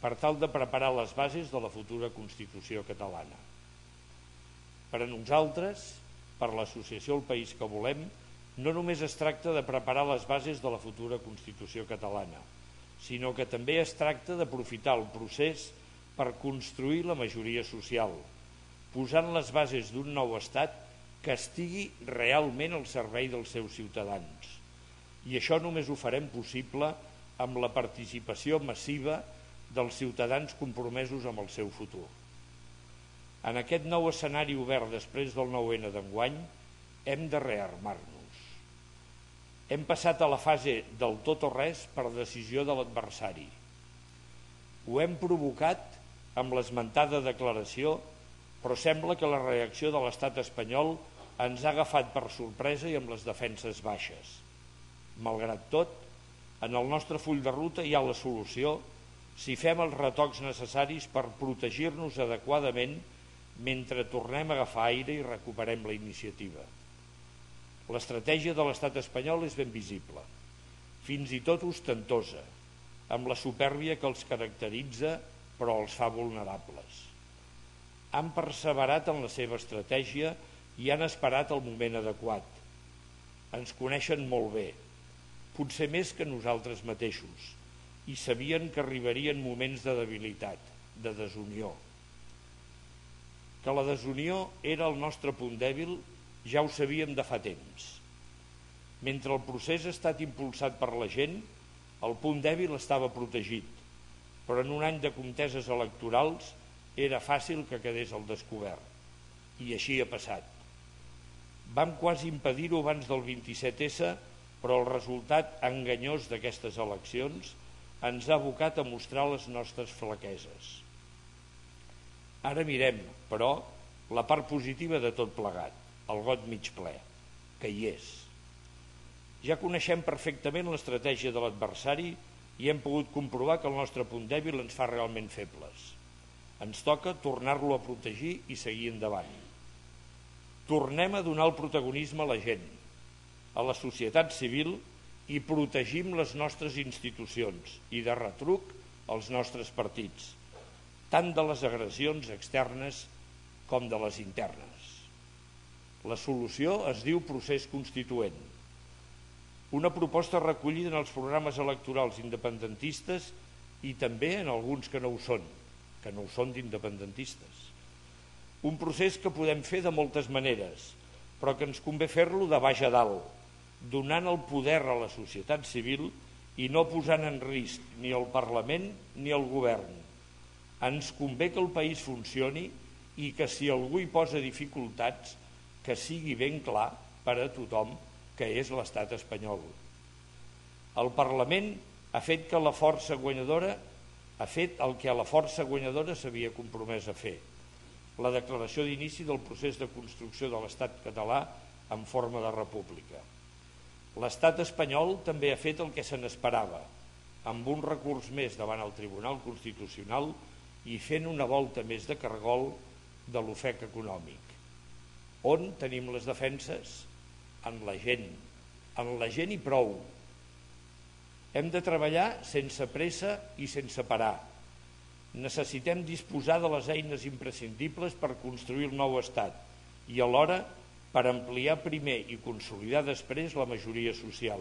per tal de preparar les bases de la futura Constitució catalana. Per a nosaltres, per l'associació El País que volem, no només es tracta de preparar les bases de la futura Constitució catalana, sinó que també es tracta d'aprofitar el procés per construir la majoria social, posant les bases d'un nou estat que estigui realment al servei dels seus ciutadans i això només ho farem possible amb la participació massiva dels ciutadans compromesos amb el seu futur. En aquest nou escenari obert després del 9-N d'enguany hem de rearmar-nos. Hem passat a la fase del tot o res per decisió de l'adversari. Ho hem provocat amb l'esmentada declaració, però sembla que la reacció de l'estat espanyol ens ha agafat per sorpresa i amb les defenses baixes. Malgrat tot, en el nostre full de ruta hi ha la solució si fem els retocs necessaris per protegir-nos adequadament mentre tornem a agafar aire i recuperem la iniciativa. L'estratègia de l'estat espanyol és ben visible, fins i tot ostentosa, amb la supèrbia que els caracteritza però els fa vulnerables. Han perseverat en la seva estratègia i han esperat el moment adequat. Ens coneixen molt bé, potser més que nosaltres mateixos, i sabien que arribarien moments de debilitat, de desunió. Que la desunió era el nostre punt dèbil ja ho sabíem de fa temps. Mentre el procés ha estat impulsat per la gent, el punt dèbil estava protegit, però en un any de conteses electorals era fàcil que quedés al descobert. I així ha passat. Vam quasi impedir-ho abans del 27S però el resultat enganyós d'aquestes eleccions ens ha abocat a mostrar les nostres flaqueses. Ara mirem, però, la part positiva de tot plegat, el got mig ple, que hi és. Ja coneixem perfectament l'estratègia de l'adversari i hem pogut comprovar que el nostre punt dèbil ens fa realment febles. Ens toca tornar-lo a protegir i seguir endavant. Tornem a donar el protagonisme a la gent, a la societat civil i protegim les nostres institucions i de retruc els nostres partits. tant de les agressions externes com de les internes. La solució es diu procés constituent. Una proposta recollida en els programes electorals independentistes i també en alguns que no ho són, que no ho són d'independentistes. Un procés que podem fer de moltes maneres, però que ens convé fer-lo de baix a dalt, donant el poder a la societat civil i no posant en risc ni el Parlament ni el govern. Ens convé que el país funcioni i que si algú hi posa dificultats, que sigui ben clar per a tothom que és l'estat espanyol. El Parlament ha fet que la força guanyadora ha fet el que a la força guanyadora s'havia compromès a fer, la declaració d'inici del procés de construcció de l'estat català en forma de república. L'estat espanyol també ha fet el que se n'esperava, amb un recurs més davant el Tribunal Constitucional i fent una volta més de cargol de l'ofec econòmic. On tenim les defenses? En la gent. En la gent i prou. Hem de treballar sense pressa i sense parar. Necessitem disposar de les eines imprescindibles per construir el nou estat i alhora per ampliar primer i consolidar després la majoria social.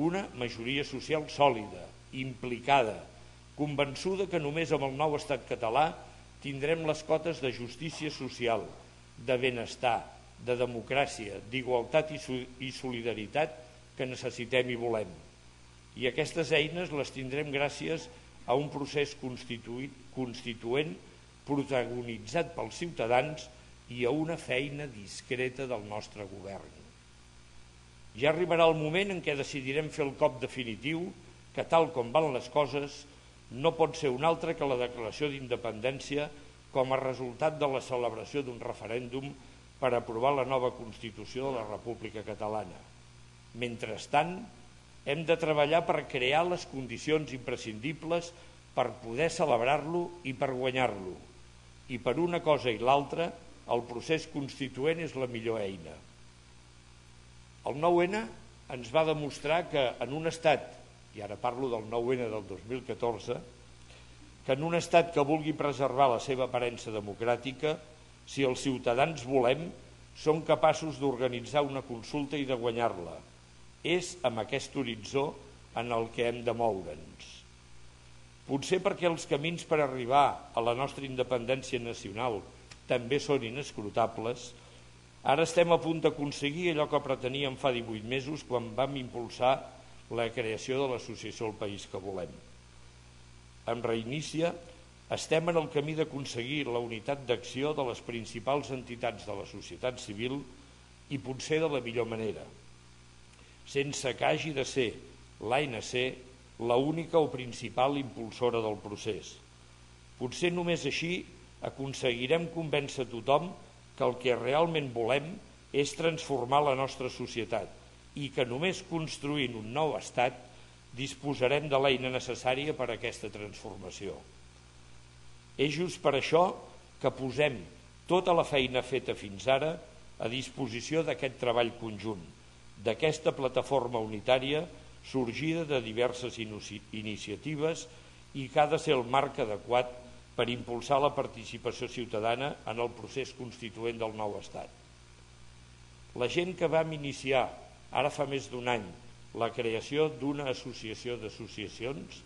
Una majoria social sòlida, implicada, convençuda que només amb el nou estat català tindrem les cotes de justícia social, de benestar, de democràcia, d'igualtat i solidaritat que necessitem i volem. I aquestes eines les tindrem gràcies a un procés constituent protagonitzat pels ciutadans i a una feina discreta del nostre govern. Ja arribarà el moment en què decidirem fer el cop definitiu que tal com van les coses no pot ser un altre que la declaració d'independència com a resultat de la celebració d'un referèndum per aprovar la nova Constitució de la República Catalana. Mentrestant, hem de treballar per crear les condicions imprescindibles per poder celebrar-lo i per guanyar-lo. I per una cosa i l'altra, el procés constituent és la millor eina. El 9-N ens va demostrar que en un estat, i ara parlo del 9-N del 2014, que en un estat que vulgui preservar la seva aparença democràtica, si els ciutadans volem, som capaços d'organitzar una consulta i de guanyar-la. És amb aquest horitzó en el que hem de moure'ns. Potser perquè els camins per arribar a la nostra independència nacional també són inescrutables, ara estem a punt d'aconseguir allò que preteníem fa 18 mesos quan vam impulsar la creació de l'associació El País que volem. En Reinicia estem en el camí d'aconseguir la unitat d'acció de les principals entitats de la societat civil i potser de la millor manera, sense que hagi de ser l'ANC la única o principal impulsora del procés. Potser només així aconseguirem convèncer tothom que el que realment volem és transformar la nostra societat i que només construint un nou estat disposarem de l'eina necessària per a aquesta transformació. És just per això que posem tota la feina feta fins ara a disposició d'aquest treball conjunt, d'aquesta plataforma unitària sorgida de diverses iniciatives i que ha de ser el marc adequat per impulsar la participació ciutadana en el procés constituent del nou estat. La gent que vam iniciar, ara fa més d'un any, la creació d'una associació d'associacions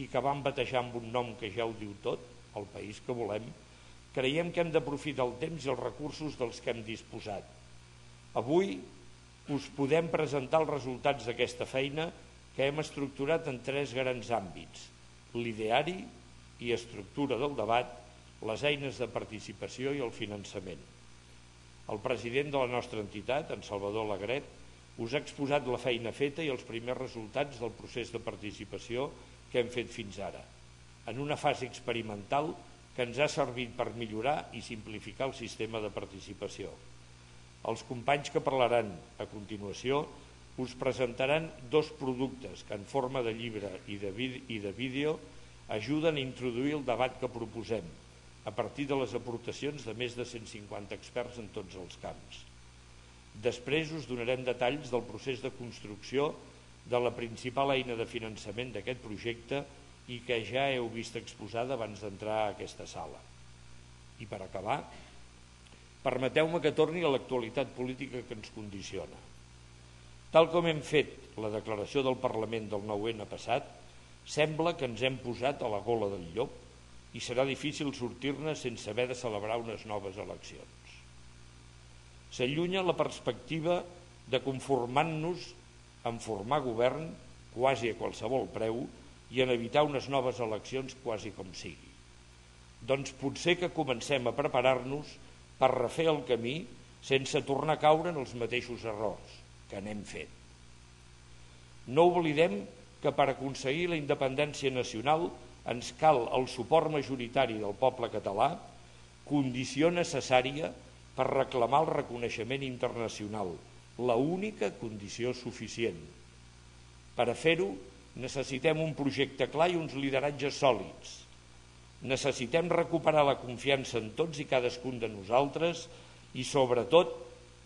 i que vam batejar amb un nom que ja ho diu tot, el país que volem, creiem que hem d'aprofitar el temps i els recursos dels que hem disposat. Avui us podem presentar els resultats d'aquesta feina que hem estructurat en tres grans àmbits, l'ideari, i estructura del debat, les eines de participació i el finançament. El president de la nostra entitat, en Salvador Lagret, us ha exposat la feina feta i els primers resultats del procés de participació que hem fet fins ara, en una fase experimental que ens ha servit per millorar i simplificar el sistema de participació. Els companys que parlaran a continuació us presentaran dos productes que en forma de llibre i de, i de vídeo ajuden a introduir el debat que proposem a partir de les aportacions de més de 150 experts en tots els camps. Després us donarem detalls del procés de construcció de la principal eina de finançament d'aquest projecte i que ja heu vist exposada abans d'entrar a aquesta sala. I per acabar, permeteu-me que torni a l'actualitat política que ens condiciona. Tal com hem fet la declaració del Parlament del 9N passat, sembla que ens hem posat a la gola del llop i serà difícil sortir-ne sense haver de celebrar unes noves eleccions. S'allunya la perspectiva de conformant-nos en formar govern quasi a qualsevol preu i en evitar unes noves eleccions quasi com sigui. Doncs potser que comencem a preparar-nos per refer el camí sense tornar a caure en els mateixos errors que n'hem fet. No oblidem que per aconseguir la independència nacional ens cal el suport majoritari del poble català, condició necessària per reclamar el reconeixement internacional, la única condició suficient. Per a fer-ho necessitem un projecte clar i uns lideratges sòlids. Necessitem recuperar la confiança en tots i cadascun de nosaltres i, sobretot,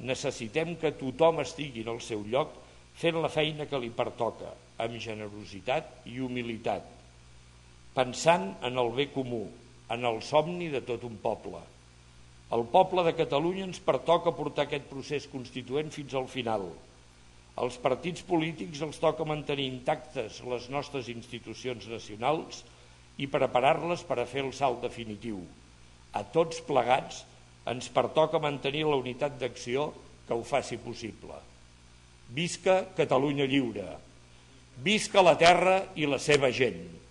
necessitem que tothom estigui en el seu lloc fent la feina que li pertoca, amb generositat i humilitat, pensant en el bé comú, en el somni de tot un poble. El poble de Catalunya ens pertoca portar aquest procés constituent fins al final. Els partits polítics els toca mantenir intactes les nostres institucions nacionals i preparar-les per a fer el salt definitiu. A tots plegats ens pertoca mantenir la unitat d'acció que ho faci possible. Visca Catalunya lliure! Visca la terra i la seva gent!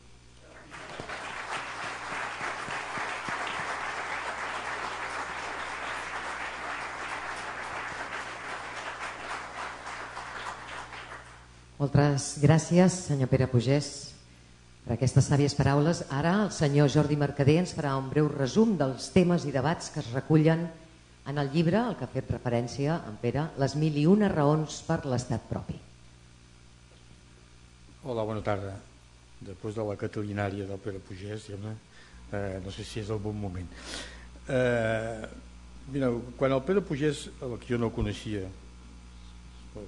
Moltes gràcies, senyor Pere Pugès, per aquestes sàvies paraules. Ara el senyor Jordi Mercader ens farà un breu resum dels temes i debats que es recullen en el llibre, el que ha fet referència en Pere, les mil i una raons per l'estat propi. Hola, bona tarda. Després de la catalinària del Pere Pugès, eh, no sé si és el bon moment. Eh, mira, quan el Pere Pugès, el que jo no coneixia,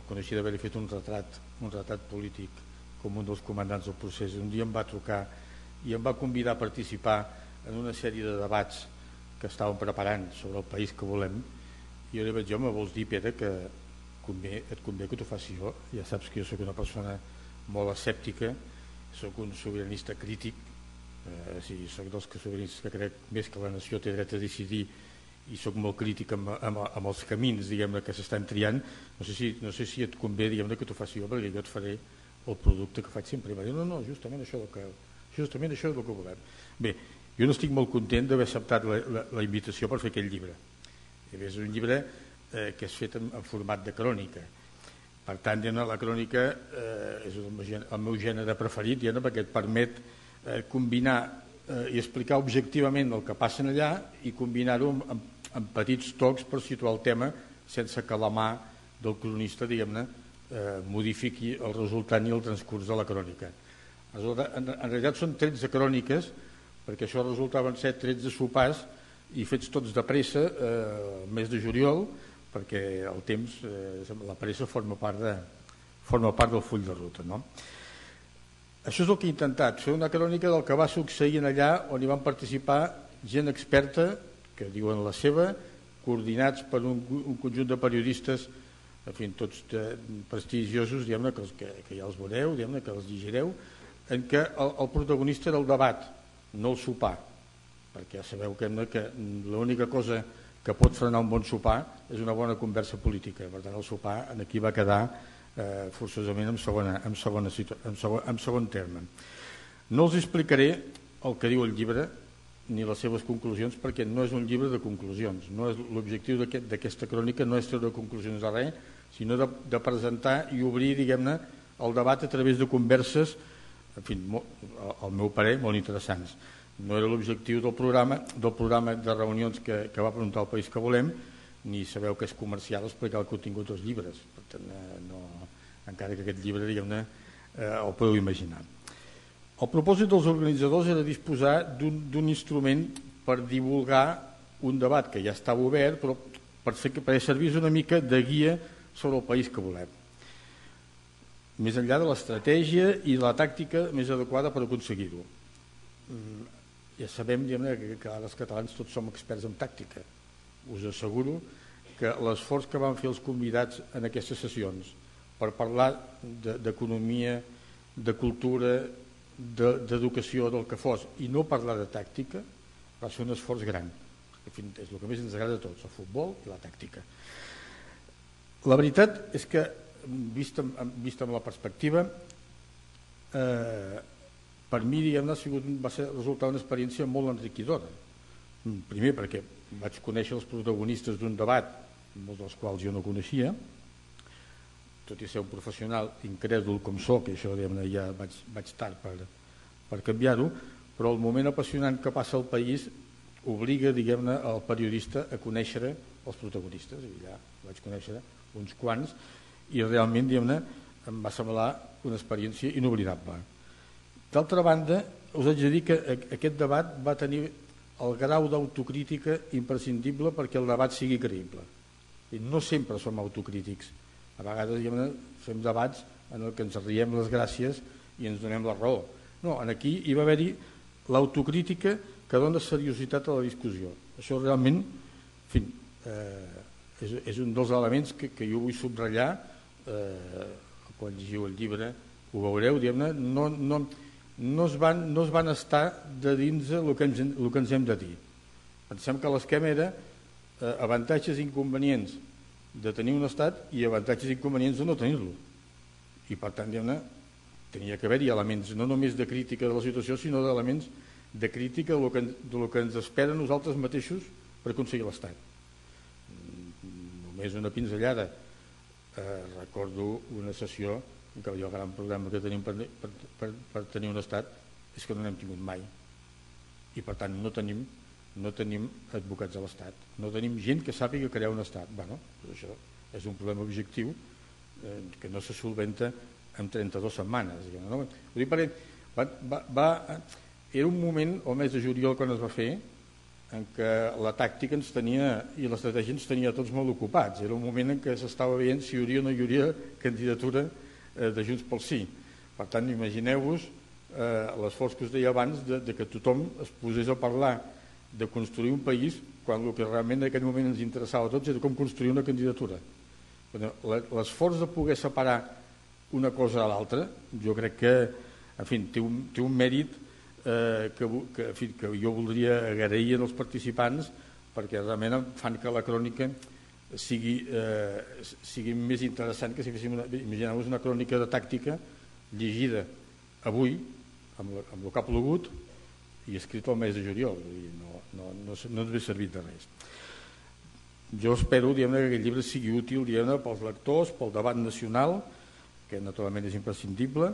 coneixia d'haver-hi fet un retrat un retrat polític com un dels comandants del procés. Un dia em va trucar i em va convidar a participar en una sèrie de debats que estàvem preparant sobre el país que volem i jo li vaig dir, home, vols dir, Pere, que convé, et convé que t'ho faci jo? Ja saps que jo sóc una persona molt escèptica, sóc un sobiranista crític, eh, sí, sóc dels que sobiranistes que crec més que la nació té dret a decidir i sóc molt crític amb, amb, amb els camins diguem que s'estan triant no sé si, no sé si et convé diguem que t'ho faci jo perquè jo et faré el producte que faig sempre. I va dir no, no, justament això, que, justament això és el que volem. Bé, jo no estic molt content d'haver acceptat la, la, la invitació per fer aquest llibre. És un llibre eh, que és fet en, en format de crònica. Per tant la crònica eh, és el meu, gènere, el meu gènere preferit diguem, perquè et permet eh, combinar eh, i explicar objectivament el que passa allà i combinar-ho amb, amb, en petits tocs per situar el tema sense que la mà del cronista diguem-ne eh, modifiqui el resultat ni el transcurs de la crònica. En, en realitat són 13 cròniques perquè això resultaven ser 13 sopars i fets tots de pressa eh, el mes de juliol perquè el temps, eh, la pressa forma part, de, forma part del full de ruta. No? Això és el que he intentat, fer una crònica del que va succeir allà on hi van participar gent experta que diuen la seva, coordinats per un, un conjunt de periodistes en fi, tots de, prestigiosos diguem que, que, que ja els veureu, diguem que els llegireu, en què el, el protagonista era el debat, no el sopar, perquè ja sabeu que, que l'única cosa que pot frenar un bon sopar és una bona conversa política, per tant el sopar aquí va quedar eh, forçosament en, segona, en, segona en, segon, en segon terme. No els explicaré el que diu el llibre, ni les seves conclusions perquè no és un llibre de conclusions no és l'objectiu d'aquesta aquest, crònica no és treure conclusions de res sinó de, de presentar i obrir diguem-ne el debat a través de converses en fi, molt, al meu parer molt interessants. No era l'objectiu del programa del programa de reunions que, que va preguntar el país que volem ni sabeu que és comercial explicar el contingut dels llibres. Per tant, eh, no, encara que aquest llibre diguem-ne eh, el podeu imaginar. El propòsit dels organitzadors era disposar d'un instrument per divulgar un debat que ja estava obert, però per, ser, per servir una mica de guia sobre el país que volem. més enllà de l'estratègia i la tàctica més adequada per aconseguir-ho. Mm, ja sabem que, que ara els catalans tots som experts en tàctica. Us asseguro que l'esforç que van fer els convidats en aquestes sessions per parlar d'economia, de, de cultura, d'educació, de, del que fos, i no parlar de tàctica, va ser un esforç gran. És el que més ens agrada a tots, el futbol i la tàctica. La veritat és que vist amb, vist amb la perspectiva, eh, per mi diguem ha sigut, va ser resultar una experiència molt enriquidora. Mm, primer perquè vaig conèixer els protagonistes d'un debat, molts dels quals jo no coneixia, tot i ser un professional incrèdul com sóc, i això ja vaig, vaig tard per, per canviar-ho, però el moment apassionant que passa al país obliga diguem el periodista a conèixer els protagonistes, i ja vaig conèixer uns quants, i realment diguem-ne em va semblar una experiència inoblidable. D'altra banda, us haig de dir que aquest debat va tenir el grau d'autocrítica imprescindible perquè el debat sigui creïble. I no sempre som autocrítics. A vegades diguem fem debats en el que ens riem les gràcies i ens donem la raó. No, en aquí hi va haver-hi l'autocrítica que dona seriositat a la discussió. Això realment, en fi, eh, és, és un dels elements que, que jo vull subratllar eh, quan llegiu el llibre ho veureu, no, no, no, es van, no es van estar de dins el que ens, el que ens hem de dir. Pensem que l'esquema era eh, avantatges i inconvenients de tenir un estat i avantatges i inconvenients de no tenir-lo. I per tant, tenia que haver-hi elements no només de crítica de la situació, sinó d'elements de crítica de lo, que, de que ens espera nosaltres mateixos per aconseguir l'estat. Només una pinzellada eh, recordo una sessió en què el gran programa que tenim per, per, per, per tenir un estat és que no n'hem tingut mai i per tant no tenim no tenim advocats a l'Estat, no tenim gent que sàpiga crear un estat. Bueno, això és un problema objectiu eh, que no se solventa en 32 setmanes. No? Va, va, va, era un moment, el mes de juliol, quan es va fer, en què la tàctica ens tenia i l'estratègia ens tenia tots molt ocupats. Era un moment en què s'estava veient si hi hauria o no hi hauria candidatura eh, de Junts pel Sí. Per tant, imagineu-vos eh, l'esforç que us deia abans de, de que tothom es posés a parlar de construir un país quan el que realment en aquell moment ens interessava a tots era com construir una candidatura. L'esforç de poder separar una cosa a l'altra, jo crec que en fi, té, un, té un mèrit eh, que, que, fi, que jo voldria agrair als participants perquè realment fan que la crònica sigui, eh, sigui més interessant que si féssim una, imagineu-vos una crònica de tàctica llegida avui amb, amb el que ha plogut i escrit el mes de juliol i no, no, no, no ens ve servit de res jo espero que aquest llibre sigui útil pels lectors, pel debat nacional que naturalment és imprescindible.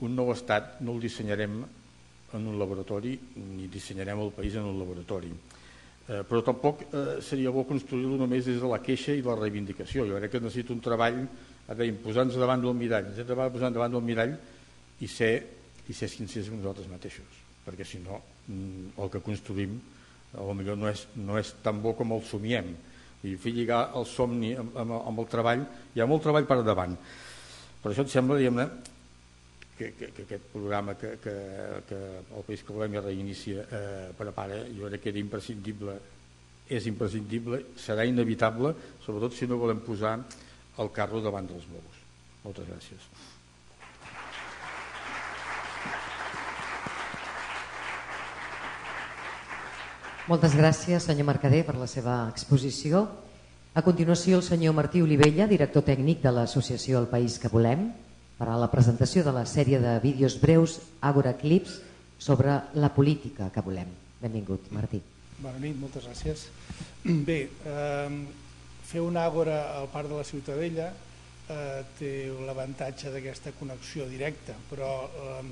Un nou estat no el dissenyarem en un laboratori ni dissenyarem el país en un laboratori. Eh, però tampoc eh, seria bo construir-lo només des de la queixa i la reivindicació. Jo crec que necessito un treball, ara posar-nos davant del mirall, necessitem treballar posant davant del mirall i ser, i ser sincers amb nosaltres mateixos, perquè si no mm, el que construïm potser no és, no és tan bo com el somiem. I fer lligar el somni amb, amb, amb el treball, hi ha molt treball per davant. Per això et sembla, diguem-ne, que, que, que aquest programa que, que, que el País que volem i reinicia eh, prepara, jo crec que era imprescindible, és imprescindible, serà inevitable, sobretot si no volem posar el carro davant dels bous. Moltes gràcies. Moltes gràcies, senyor Mercader, per la seva exposició. A continuació, el senyor Martí Olivella, director tècnic de l'associació El País que Volem, per a la presentació de la sèrie de vídeos breus Agora Clips sobre la política que volem. Benvingut, Martí. Bona nit, moltes gràcies. Bé, eh, fer un Àgora al Parc de la Ciutadella eh, té l'avantatge d'aquesta connexió directa, però eh,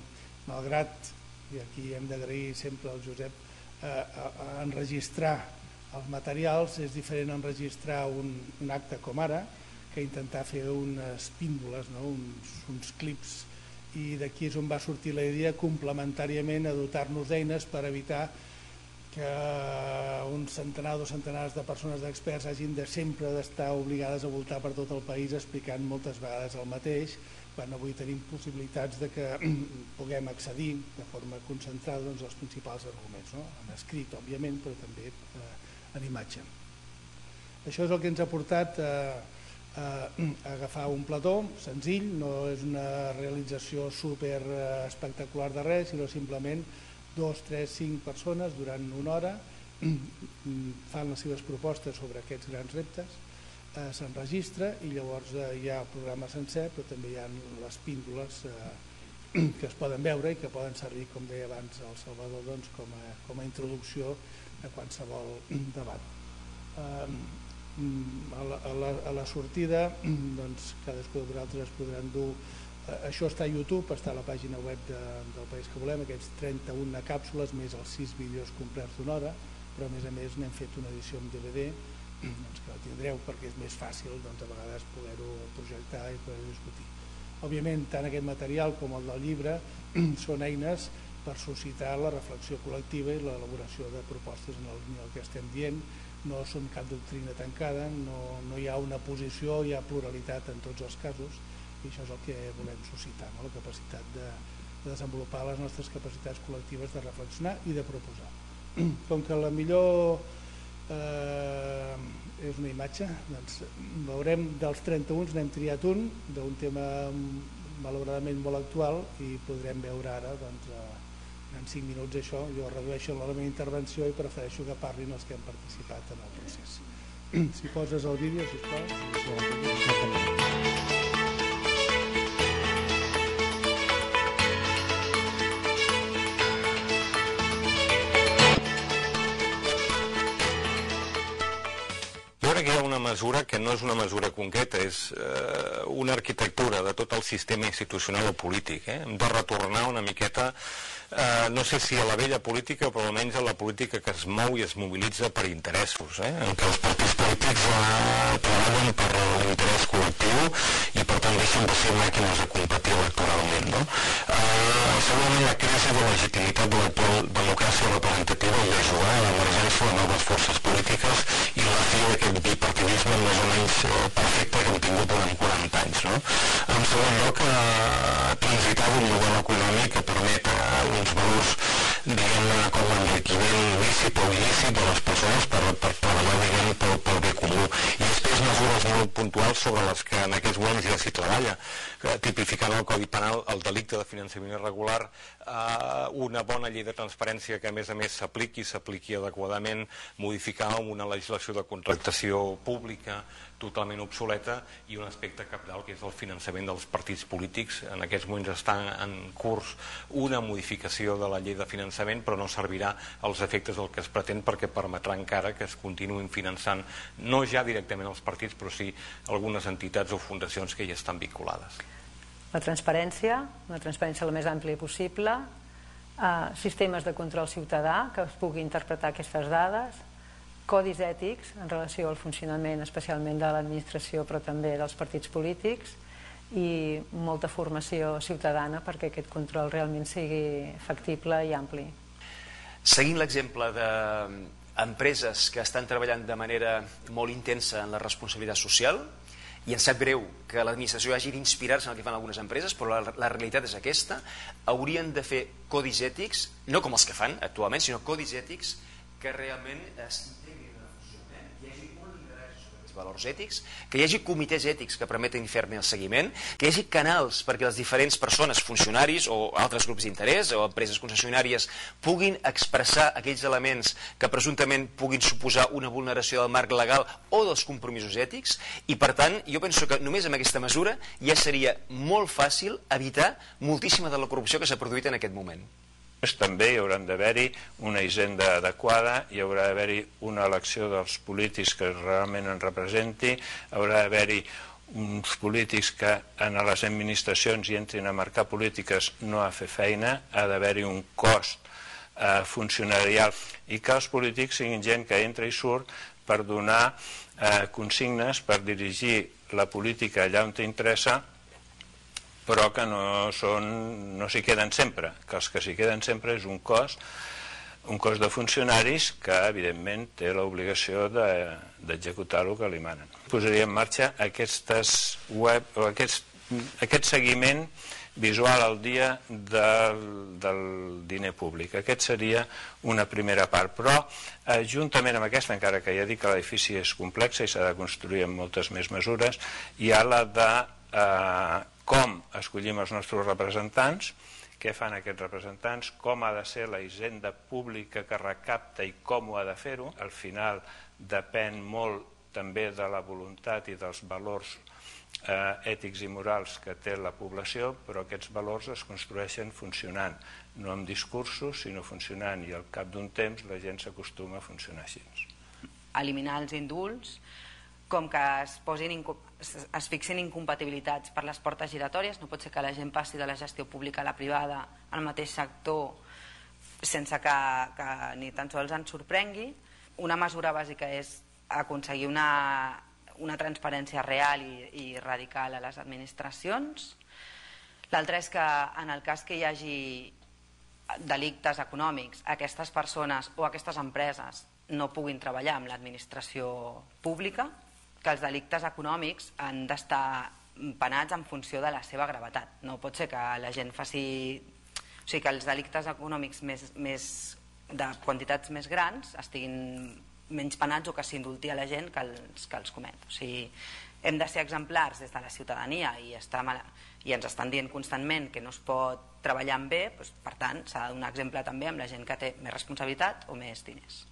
malgrat, i aquí hem d'agrair sempre al Josep, eh, a, a enregistrar els materials és diferent enregistrar un, un acte com ara, que intentar fer unes píndoles, no? uns, uns clips, i d'aquí és on va sortir la idea complementàriament a dotar-nos d'eines per evitar que un centenar o dos centenars de persones d'experts hagin de sempre d'estar obligades a voltar per tot el país explicant moltes vegades el mateix quan avui tenim possibilitats de que *clears throat* puguem accedir de forma concentrada doncs, als principals arguments, no? en escrit, òbviament, però també eh, en imatge. Això és el que ens ha portat a, a, a *clears throat* agafar un plató senzill, no és una realització super eh, espectacular de res, sinó simplement dos, tres, cinc persones durant una hora *clears throat* fan les seves propostes sobre aquests grans reptes eh, s'enregistra i llavors eh, hi ha el programa sencer però també hi ha les píndoles eh, *clears throat* que es poden veure i que poden servir, com deia abans el Salvador, doncs, com, a, com a introducció a qualsevol debat. Eh, a, la, a, la, a la sortida *clears throat* doncs, cadascú de vosaltres podran dur eh, això està a YouTube, està a la pàgina web de, del País que volem, aquests 31 càpsules més els 6 vídeos complerts d'una hora, però a més a més n'hem fet una edició en DVD *clears throat* doncs que la tindreu perquè és més fàcil doncs, a vegades poder-ho projectar i poder discutir. Òbviament, tant aquest material com el del llibre *clears throat* són eines per suscitar la reflexió col·lectiva i l'elaboració de propostes en el que estem dient, no són cap doctrina tancada, no, no hi ha una posició, hi ha pluralitat en tots els casos i això és el que volem suscitar, no? la capacitat de, de desenvolupar les nostres capacitats col·lectives de reflexionar i de proposar. *clears throat* Com que la millor eh, és una imatge doncs veurem dels 31 n'hem triat un d'un tema malauradament molt actual i podrem veure ara doncs, eh, en 5 minuts això jo redueixo la meva intervenció i prefereixo que parlin els que han participat en el procés *clears throat* si poses el vídeo sisplau mesura que no és una mesura concreta, és eh, una arquitectura de tot el sistema institucional o polític. Eh? Hem de retornar una miqueta, eh, no sé si a la vella política, però almenys a la política que es mou i es mobilitza per interessos, eh? en què els partits polítics eh, treballen per l'interès col·lectiu i per tant deixen de ser màquines de competir electoralment. No? Eh, segurament la crisi de legitimitat de l'actual democràcia representativa hi ajuda a l'emergència de noves forces polítiques i la fi d'aquest bipartidisme més o menys eh, perfecte que hem tingut durant 40 anys. No? En segon lloc, eh, transitar d'un model econòmic que permet uns valors diguem-ne com l'enriquiment il·lícit o il·lícit de les persones per, per treballar diguem pel, pel bé comú. I després mesures molt puntuals sobre les que en aquests moments ja s'hi treballa, tipificant el Codi Penal el delicte de finançament irregular, eh, una bona llei de transparència que a més a més s'apliqui, s'apliqui adequadament, modificar una legislació de contractació pública, totalment obsoleta i un aspecte capdalt que és el finançament dels partits polítics. En aquests moments està en curs una modificació de la llei de finançament però no servirà als efectes del que es pretén perquè permetrà encara que es continuïn finançant no ja directament els partits però sí algunes entitats o fundacions que hi estan vinculades. La transparència, la transparència la més àmplia possible, eh, sistemes de control ciutadà que es pugui interpretar aquestes dades, codis ètics en relació al funcionament especialment de l'administració però també dels partits polítics i molta formació ciutadana perquè aquest control realment sigui factible i ampli. Seguint l'exemple d'empreses que estan treballant de manera molt intensa en la responsabilitat social, i ens sap greu que l'administració hagi d'inspirar-se en el que fan algunes empreses, però la, la realitat és aquesta, haurien de fer codis ètics, no com els que fan actualment, sinó codis ètics que realment valors ètics, que hi hagi comitès ètics que permetin fer-ne el seguiment, que hi hagi canals perquè les diferents persones, funcionaris o altres grups d'interès o empreses concessionàries puguin expressar aquells elements que presumptament puguin suposar una vulneració del marc legal o dels compromisos ètics. I per tant jo penso que només amb aquesta mesura ja seria molt fàcil evitar moltíssima de la corrupció que s'ha produït en aquest moment també hi hauran d'haver-hi una hisenda adequada, hi haurà d'haver-hi una elecció dels polítics que realment en representi, haurà d'haver-hi uns polítics que en les administracions hi entrin a marcar polítiques no a fer feina, ha d'haver-hi un cost eh, funcionarial. I que els polítics siguin gent que entra i surt per donar eh, consignes, per dirigir la política allà on t'interessa però que no són, no s'hi queden sempre, que els que s'hi queden sempre és un cos un cos de funcionaris que evidentment té l'obligació d'executar de, el que li manen. Posaria en marxa aquestes web o aquests aquest seguiment visual al dia del, del diner públic. Aquest seria una primera part, però eh, juntament amb aquesta, encara que ja dic que l'edifici és complex i s'ha de construir amb moltes més mesures, hi ha la de eh, com escollim els nostres representants, què fan aquests representants, com ha de ser la hisenda pública que recapta i com ho ha de fer-ho. Al final depèn molt també de la voluntat i dels valors eh, ètics i morals que té la població, però aquests valors es construeixen funcionant, no amb discursos, sinó funcionant, i al cap d'un temps la gent s'acostuma a funcionar així. Eliminar els indults, com que es, posin, es fixin incompatibilitats per les portes giratòries, no pot ser que la gent passi de la gestió pública a la privada al mateix sector sense que, que ni tan sols ens sorprengui. Una mesura bàsica és aconseguir una, una transparència real i, i radical a les administracions. L'altre és que en el cas que hi hagi delictes econòmics, aquestes persones o aquestes empreses no puguin treballar amb l'administració pública, que els delictes econòmics han d'estar penats en funció de la seva gravetat. No pot ser que la gent faci... O sigui, que els delictes econòmics més, més de quantitats més grans estiguin menys penats o que s'indulti a la gent que els, que els comet. O sigui, hem de ser exemplars des de la ciutadania i, està mal, i ens estan dient constantment que no es pot treballar amb bé, doncs, per tant s'ha de donar exemple també amb la gent que té més responsabilitat o més diners.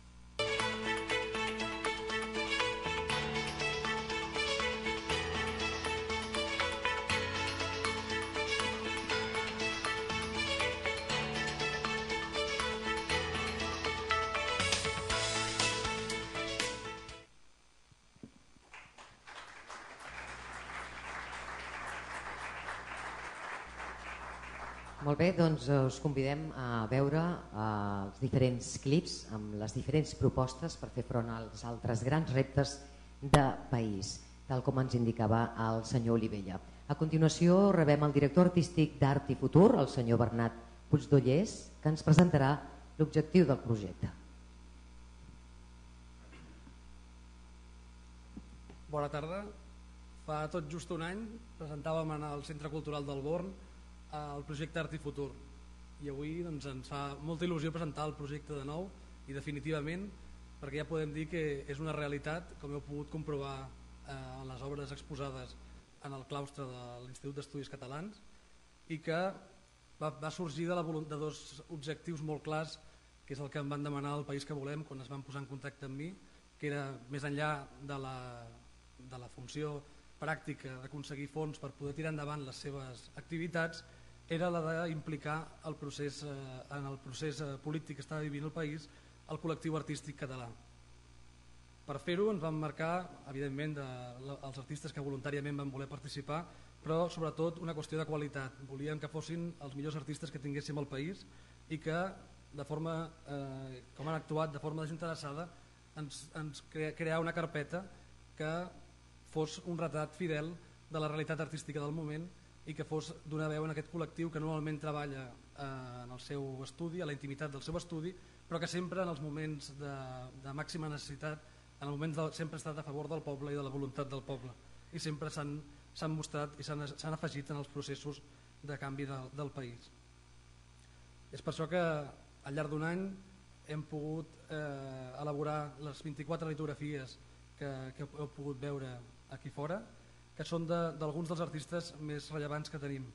Doncs us convidem a veure eh, els diferents clips amb les diferents propostes per fer front als altres grans reptes de país, tal com ens indicava el senyor Olivella. A continuació rebem el director artístic d'Art i Futur, el senyor Bernat Puigdollers, que ens presentarà l'objectiu del projecte. Bona tarda. Fa tot just un any presentàvem en el Centre Cultural del Born el projecte Art i Futur. I avui doncs, ens fa molta il·lusió presentar el projecte de nou i definitivament perquè ja podem dir que és una realitat com heu pogut comprovar eh, en les obres exposades en el claustre de l'Institut d'Estudis Catalans i que va, va sorgir de, la de dos objectius molt clars que és el que em van demanar el país que volem quan es van posar en contacte amb mi que era més enllà de la, de la funció pràctica d'aconseguir fons per poder tirar endavant les seves activitats era la d'implicar el procés, eh, en el procés eh, polític que estava vivint el país el col·lectiu artístic català. Per fer-ho ens vam marcar, evidentment, de, els artistes que voluntàriament van voler participar, però sobretot una qüestió de qualitat. Volíem que fossin els millors artistes que tinguéssim al país i que, de forma, eh, com han actuat de forma desinteressada, ens, ens crea, crear una carpeta que fos un retrat fidel de la realitat artística del moment i que fos donar veu en aquest col·lectiu que normalment treballa eh, en el seu estudi, a la intimitat del seu estudi, però que sempre en els moments de, de màxima necessitat, en els moments de, sempre ha estat a favor del poble i de la voluntat del poble i sempre s'han mostrat i s'han afegit en els processos de canvi del, del país. És per això que al llarg d'un any hem pogut eh, elaborar les 24 litografies que, que heu pogut veure aquí fora, que són d'alguns de, dels artistes més rellevants que tenim,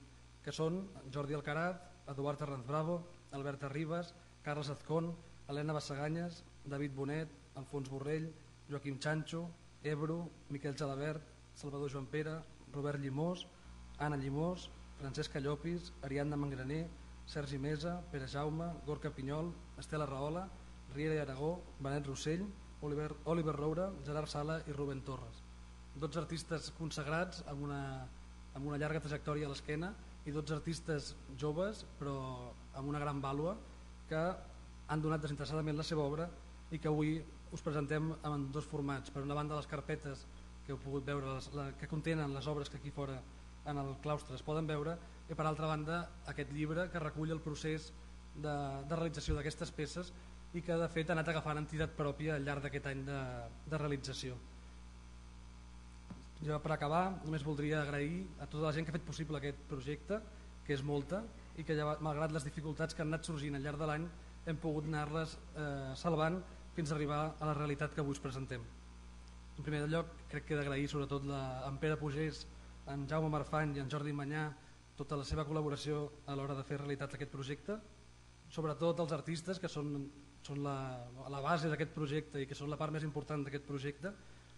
que són Jordi Alcarat, Eduard Arranz Bravo, Alberta Ribas, Carles Azcón, Helena Bassaganyes, David Bonet, Alfons Borrell, Joaquim Chancho, Ebro, Miquel Jalabert, Salvador Joan Pere, Robert Llimós, Anna Llimós, Francesca Llopis, Ariadna Mangraner, Sergi Mesa, Pere Jaume, Gorka Pinyol, Estela Rahola, Riera i Aragó, Benet Rossell, Oliver, Oliver Roura, Gerard Sala i Rubén Torres. 12 artistes consagrats amb una, amb una llarga trajectòria a l'esquena i 12 artistes joves però amb una gran vàlua que han donat desinteressadament la seva obra i que avui us presentem en dos formats. Per una banda les carpetes que heu pogut veure, les, la, que contenen les obres que aquí fora en el claustre es poden veure i per altra banda aquest llibre que recull el procés de, de realització d'aquestes peces i que de fet ha anat agafant entitat pròpia al llarg d'aquest any de, de realització. Jo per acabar només voldria agrair a tota la gent que ha fet possible aquest projecte, que és molta, i que malgrat les dificultats que han anat sorgint al llarg de l'any hem pogut anar-les eh, salvant fins a arribar a la realitat que avui us presentem. En primer lloc, crec que he d'agrair sobretot la, en Pere Pugés, en Jaume Marfany i en Jordi Manyà tota la seva col·laboració a l'hora de fer realitat aquest projecte, sobretot els artistes que són, són la, la base d'aquest projecte i que són la part més important d'aquest projecte,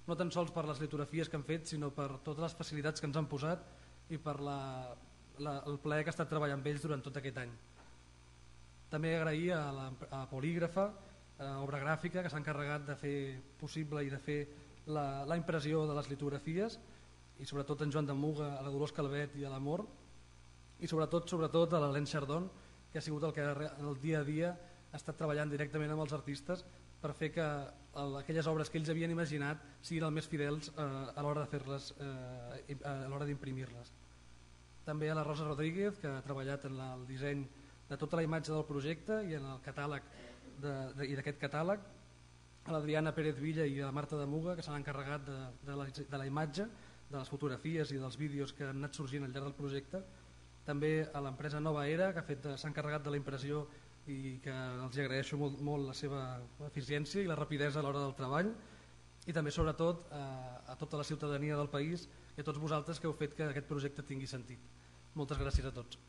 no tan sols per les litografies que han fet, sinó per totes les facilitats que ens han posat i per la, la, el plaer que ha estat treballant amb ells durant tot aquest any. També agrair a la a Polígrafa, a Obra Gràfica, que s'ha encarregat de fer possible i de fer la, la impressió de les litografies, i sobretot en Joan de Muga, a la Dolors Calvet i a l'Amor, i sobretot sobretot a l'Helene Chardon, que ha sigut el que el dia a dia ha estat treballant directament amb els artistes per fer que el, aquelles obres que ells havien imaginat siguin el més fidels eh, a l'hora de fer-les, eh, a l'hora d'imprimir-les. També a la Rosa Rodríguez, que ha treballat en el disseny de tota la imatge del projecte i en el catàleg de, de, i d'aquest catàleg, a l'Adriana Pérez Villa i a la Marta de Muga, que s'han encarregat de, de, la, de la imatge, de les fotografies i dels vídeos que han anat sorgint al llarg del projecte, també a l'empresa Nova Era, que s'ha encarregat de la impressió i que els agraeixo molt, molt la seva eficiència i la rapidesa a l'hora del treball i també sobretot a, a tota la ciutadania del país i a tots vosaltres que heu fet que aquest projecte tingui sentit. Moltes gràcies a tots.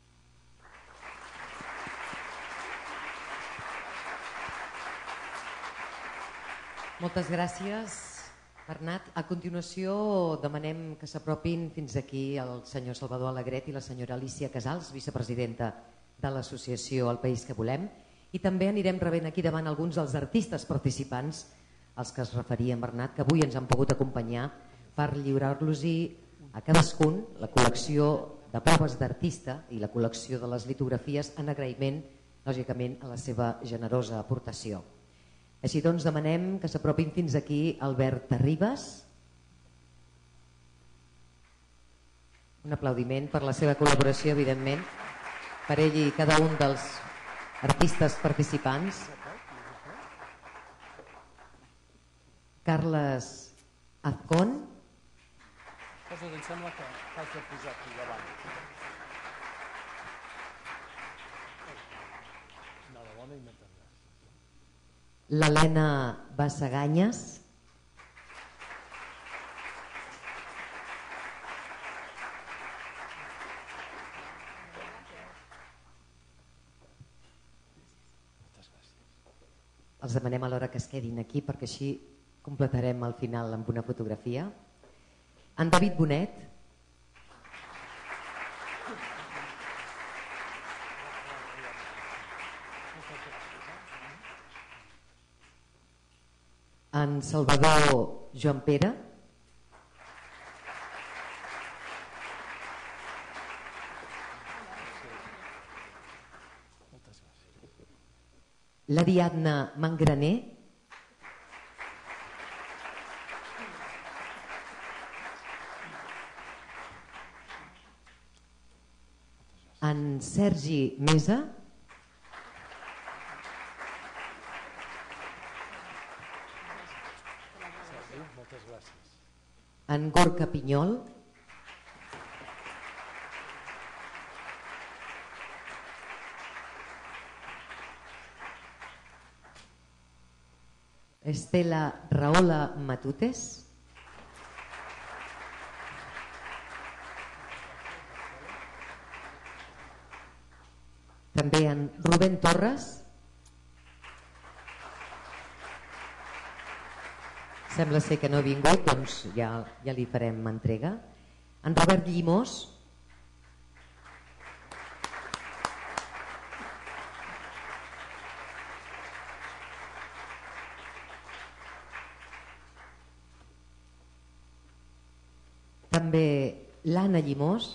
Moltes gràcies, Bernat. A continuació demanem que s'apropin fins aquí el senyor Salvador Alegret i la senyora Alicia Casals, vicepresidenta de l'associació El País que Volem i també anirem rebent aquí davant alguns dels artistes participants als que es referia Bernat que avui ens han pogut acompanyar per lliurar-los-hi a cadascun la col·lecció de proves d'artista i la col·lecció de les litografies en agraïment lògicament a la seva generosa aportació. Així doncs demanem que s'apropin fins aquí Albert Terribas, un aplaudiment per la seva col·laboració evidentment per ell i cada un dels artistes participants. Carles Azcón. Posa't, em sembla que has de posar aquí davant. L'Helena Bassaganyes. Els demanem a l'hora que es quedin aquí perquè així completarem al final amb una fotografia. En David Bonet. En Salvador Joan Pere. l'Ariadna Mangraner, en Sergi Mesa, en Gorka Pinyol, Estela Raola Matutes. També en Rubén Torres. Sembla ser que no ha vingut, doncs ja, ja li farem entrega. En Robert Llimós. També l'Anna Llimós,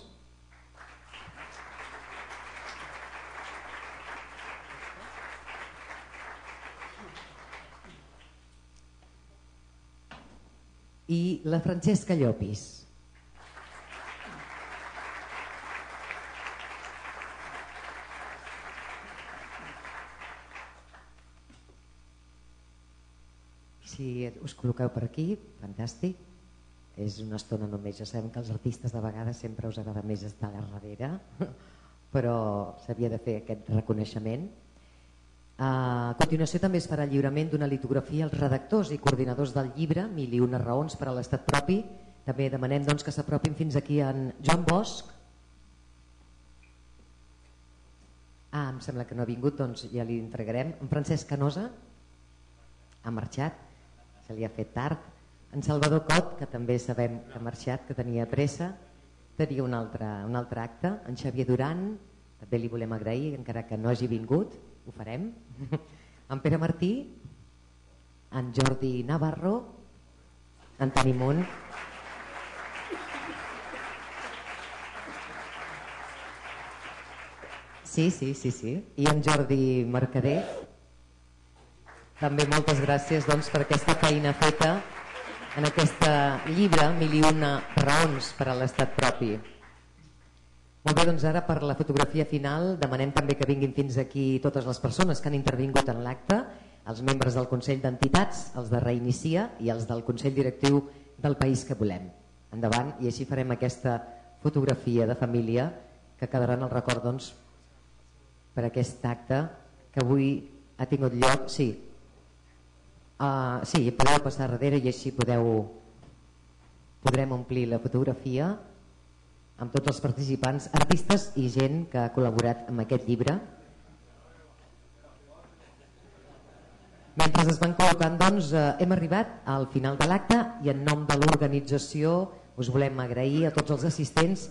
i la Francesca Llopis. Si us col·loqueu per aquí, fantàstic. És una estona només. Ja sabem que els artistes de vegades sempre us agrada més estar a darrere, *laughs* però s'havia de fer aquest reconeixement. A continuació també es farà lliurament d'una litografia als redactors i coordinadors del llibre Mil i una raons per a l'estat propi. També demanem doncs, que s'apropin fins aquí en Joan Bosch. Ah, em sembla que no ha vingut, doncs ja li entregarem. En Francesc Canosa ha marxat, se li ha fet tard. En Salvador Cot, que també sabem que ha marxat, que tenia pressa, tenia un altre, un altre acte. En Xavier Duran, també li volem agrair, encara que no hagi vingut ho farem. *laughs* En Pere Martí, en Jordi Navarro, en Munt. Sí, sí, sí, sí. I en Jordi Mercader. També moltes gràcies doncs, per aquesta feina feta en aquest llibre, Mil i una raons per a l'estat propi. Molt bé, doncs ara per la fotografia final demanem també que vinguin fins aquí totes les persones que han intervingut en l'acte, els membres del Consell d'Entitats, els de Reinicia i els del Consell Directiu del País que volem. Endavant, i així farem aquesta fotografia de família que quedarà en el record doncs, per aquest acte que avui ha tingut lloc. Sí, uh, sí podeu passar darrere i així podeu podrem omplir la fotografia amb tots els participants, artistes i gent que ha col·laborat amb aquest llibre. Mentre es van col·locant, doncs, eh, hem arribat al final de l'acte i en nom de l'organització us volem agrair a tots els assistents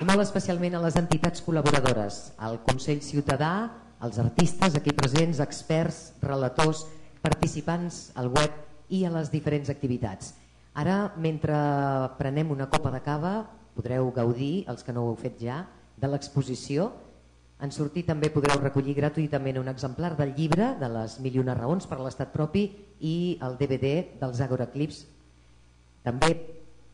i molt especialment a les entitats col·laboradores, al Consell Ciutadà, als artistes aquí presents, experts, relators, participants al web i a les diferents activitats. Ara, mentre prenem una copa de cava, podreu gaudir, els que no ho heu fet ja, de l'exposició. En sortir també podreu recollir gratuïtament un exemplar del llibre de les mil i una raons per a l'estat propi i el DVD dels Agora Clips. També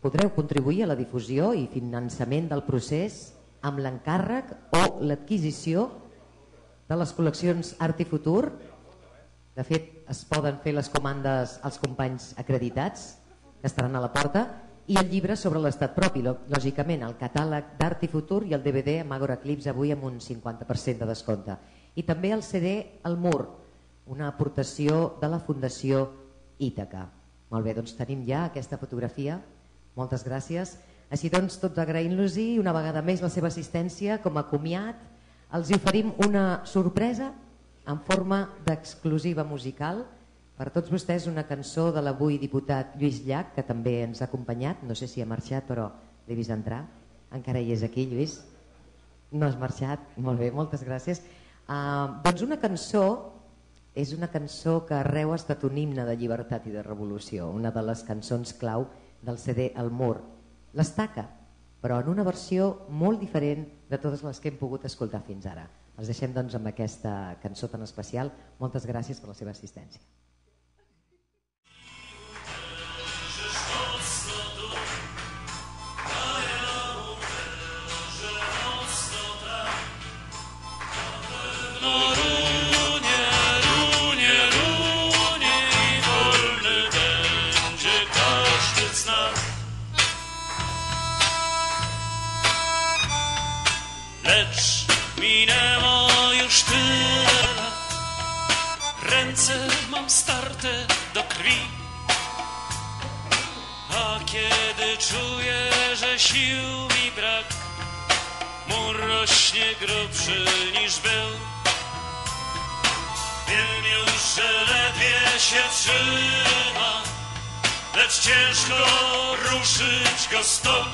podreu contribuir a la difusió i finançament del procés amb l'encàrrec o l'adquisició de les col·leccions Art i Futur. De fet, es poden fer les comandes als companys acreditats que estaran a la porta i el llibre sobre l'estat propi, lògicament el catàleg d'art i futur i el DVD amb Agora Clips avui amb un 50% de descompte. I també el CD El Mur, una aportació de la Fundació Ítaca. Molt bé, doncs tenim ja aquesta fotografia. Moltes gràcies. Així doncs, tots agraint-los i una vegada més la seva assistència com a comiat, els oferim una sorpresa en forma d'exclusiva musical per tots vostès una cançó de l'avui diputat Lluís Llach, que també ens ha acompanyat, no sé si ha marxat però l'he vist entrar, encara hi és aquí Lluís, no has marxat, molt bé, moltes gràcies. Uh, doncs una cançó és una cançó que arreu ha estat un himne de llibertat i de revolució, una de les cançons clau del CD El Mur. L'estaca, però en una versió molt diferent de totes les que hem pogut escoltar fins ara. Els deixem doncs amb aquesta cançó tan especial. Moltes gràcies per la seva assistència. Mam starte do krwi. A kiedy czuję, że sił mi brak Mur rośnie grubszy niż był. Wiem już, że ledwie się trzyma Lecz ciężko ruszyć go stąd.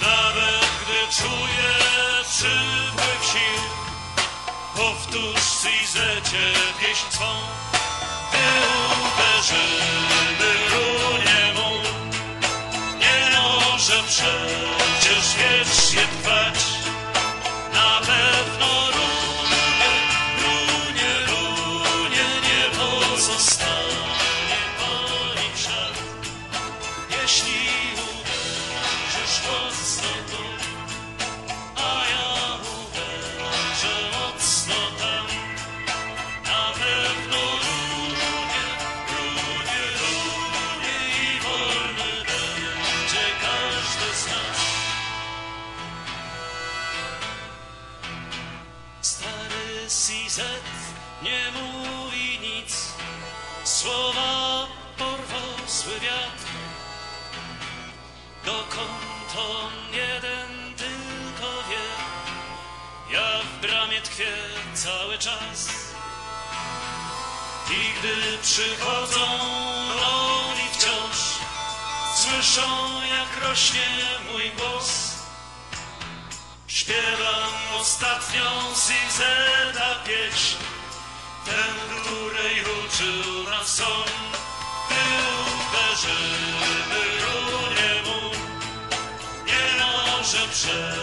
Nawet gdy czuję przypływ sił Powtórz si, że cię pieśń swą, gdy uderzysz. Cały czas. I gdy przychodzą oni wciąż, słyszą jak rośnie mój głos. Śpiewam ostatnią Sizeda pieśń, tę, której uczył nas on. Gdy uderzymy runie mu, nie może przejść.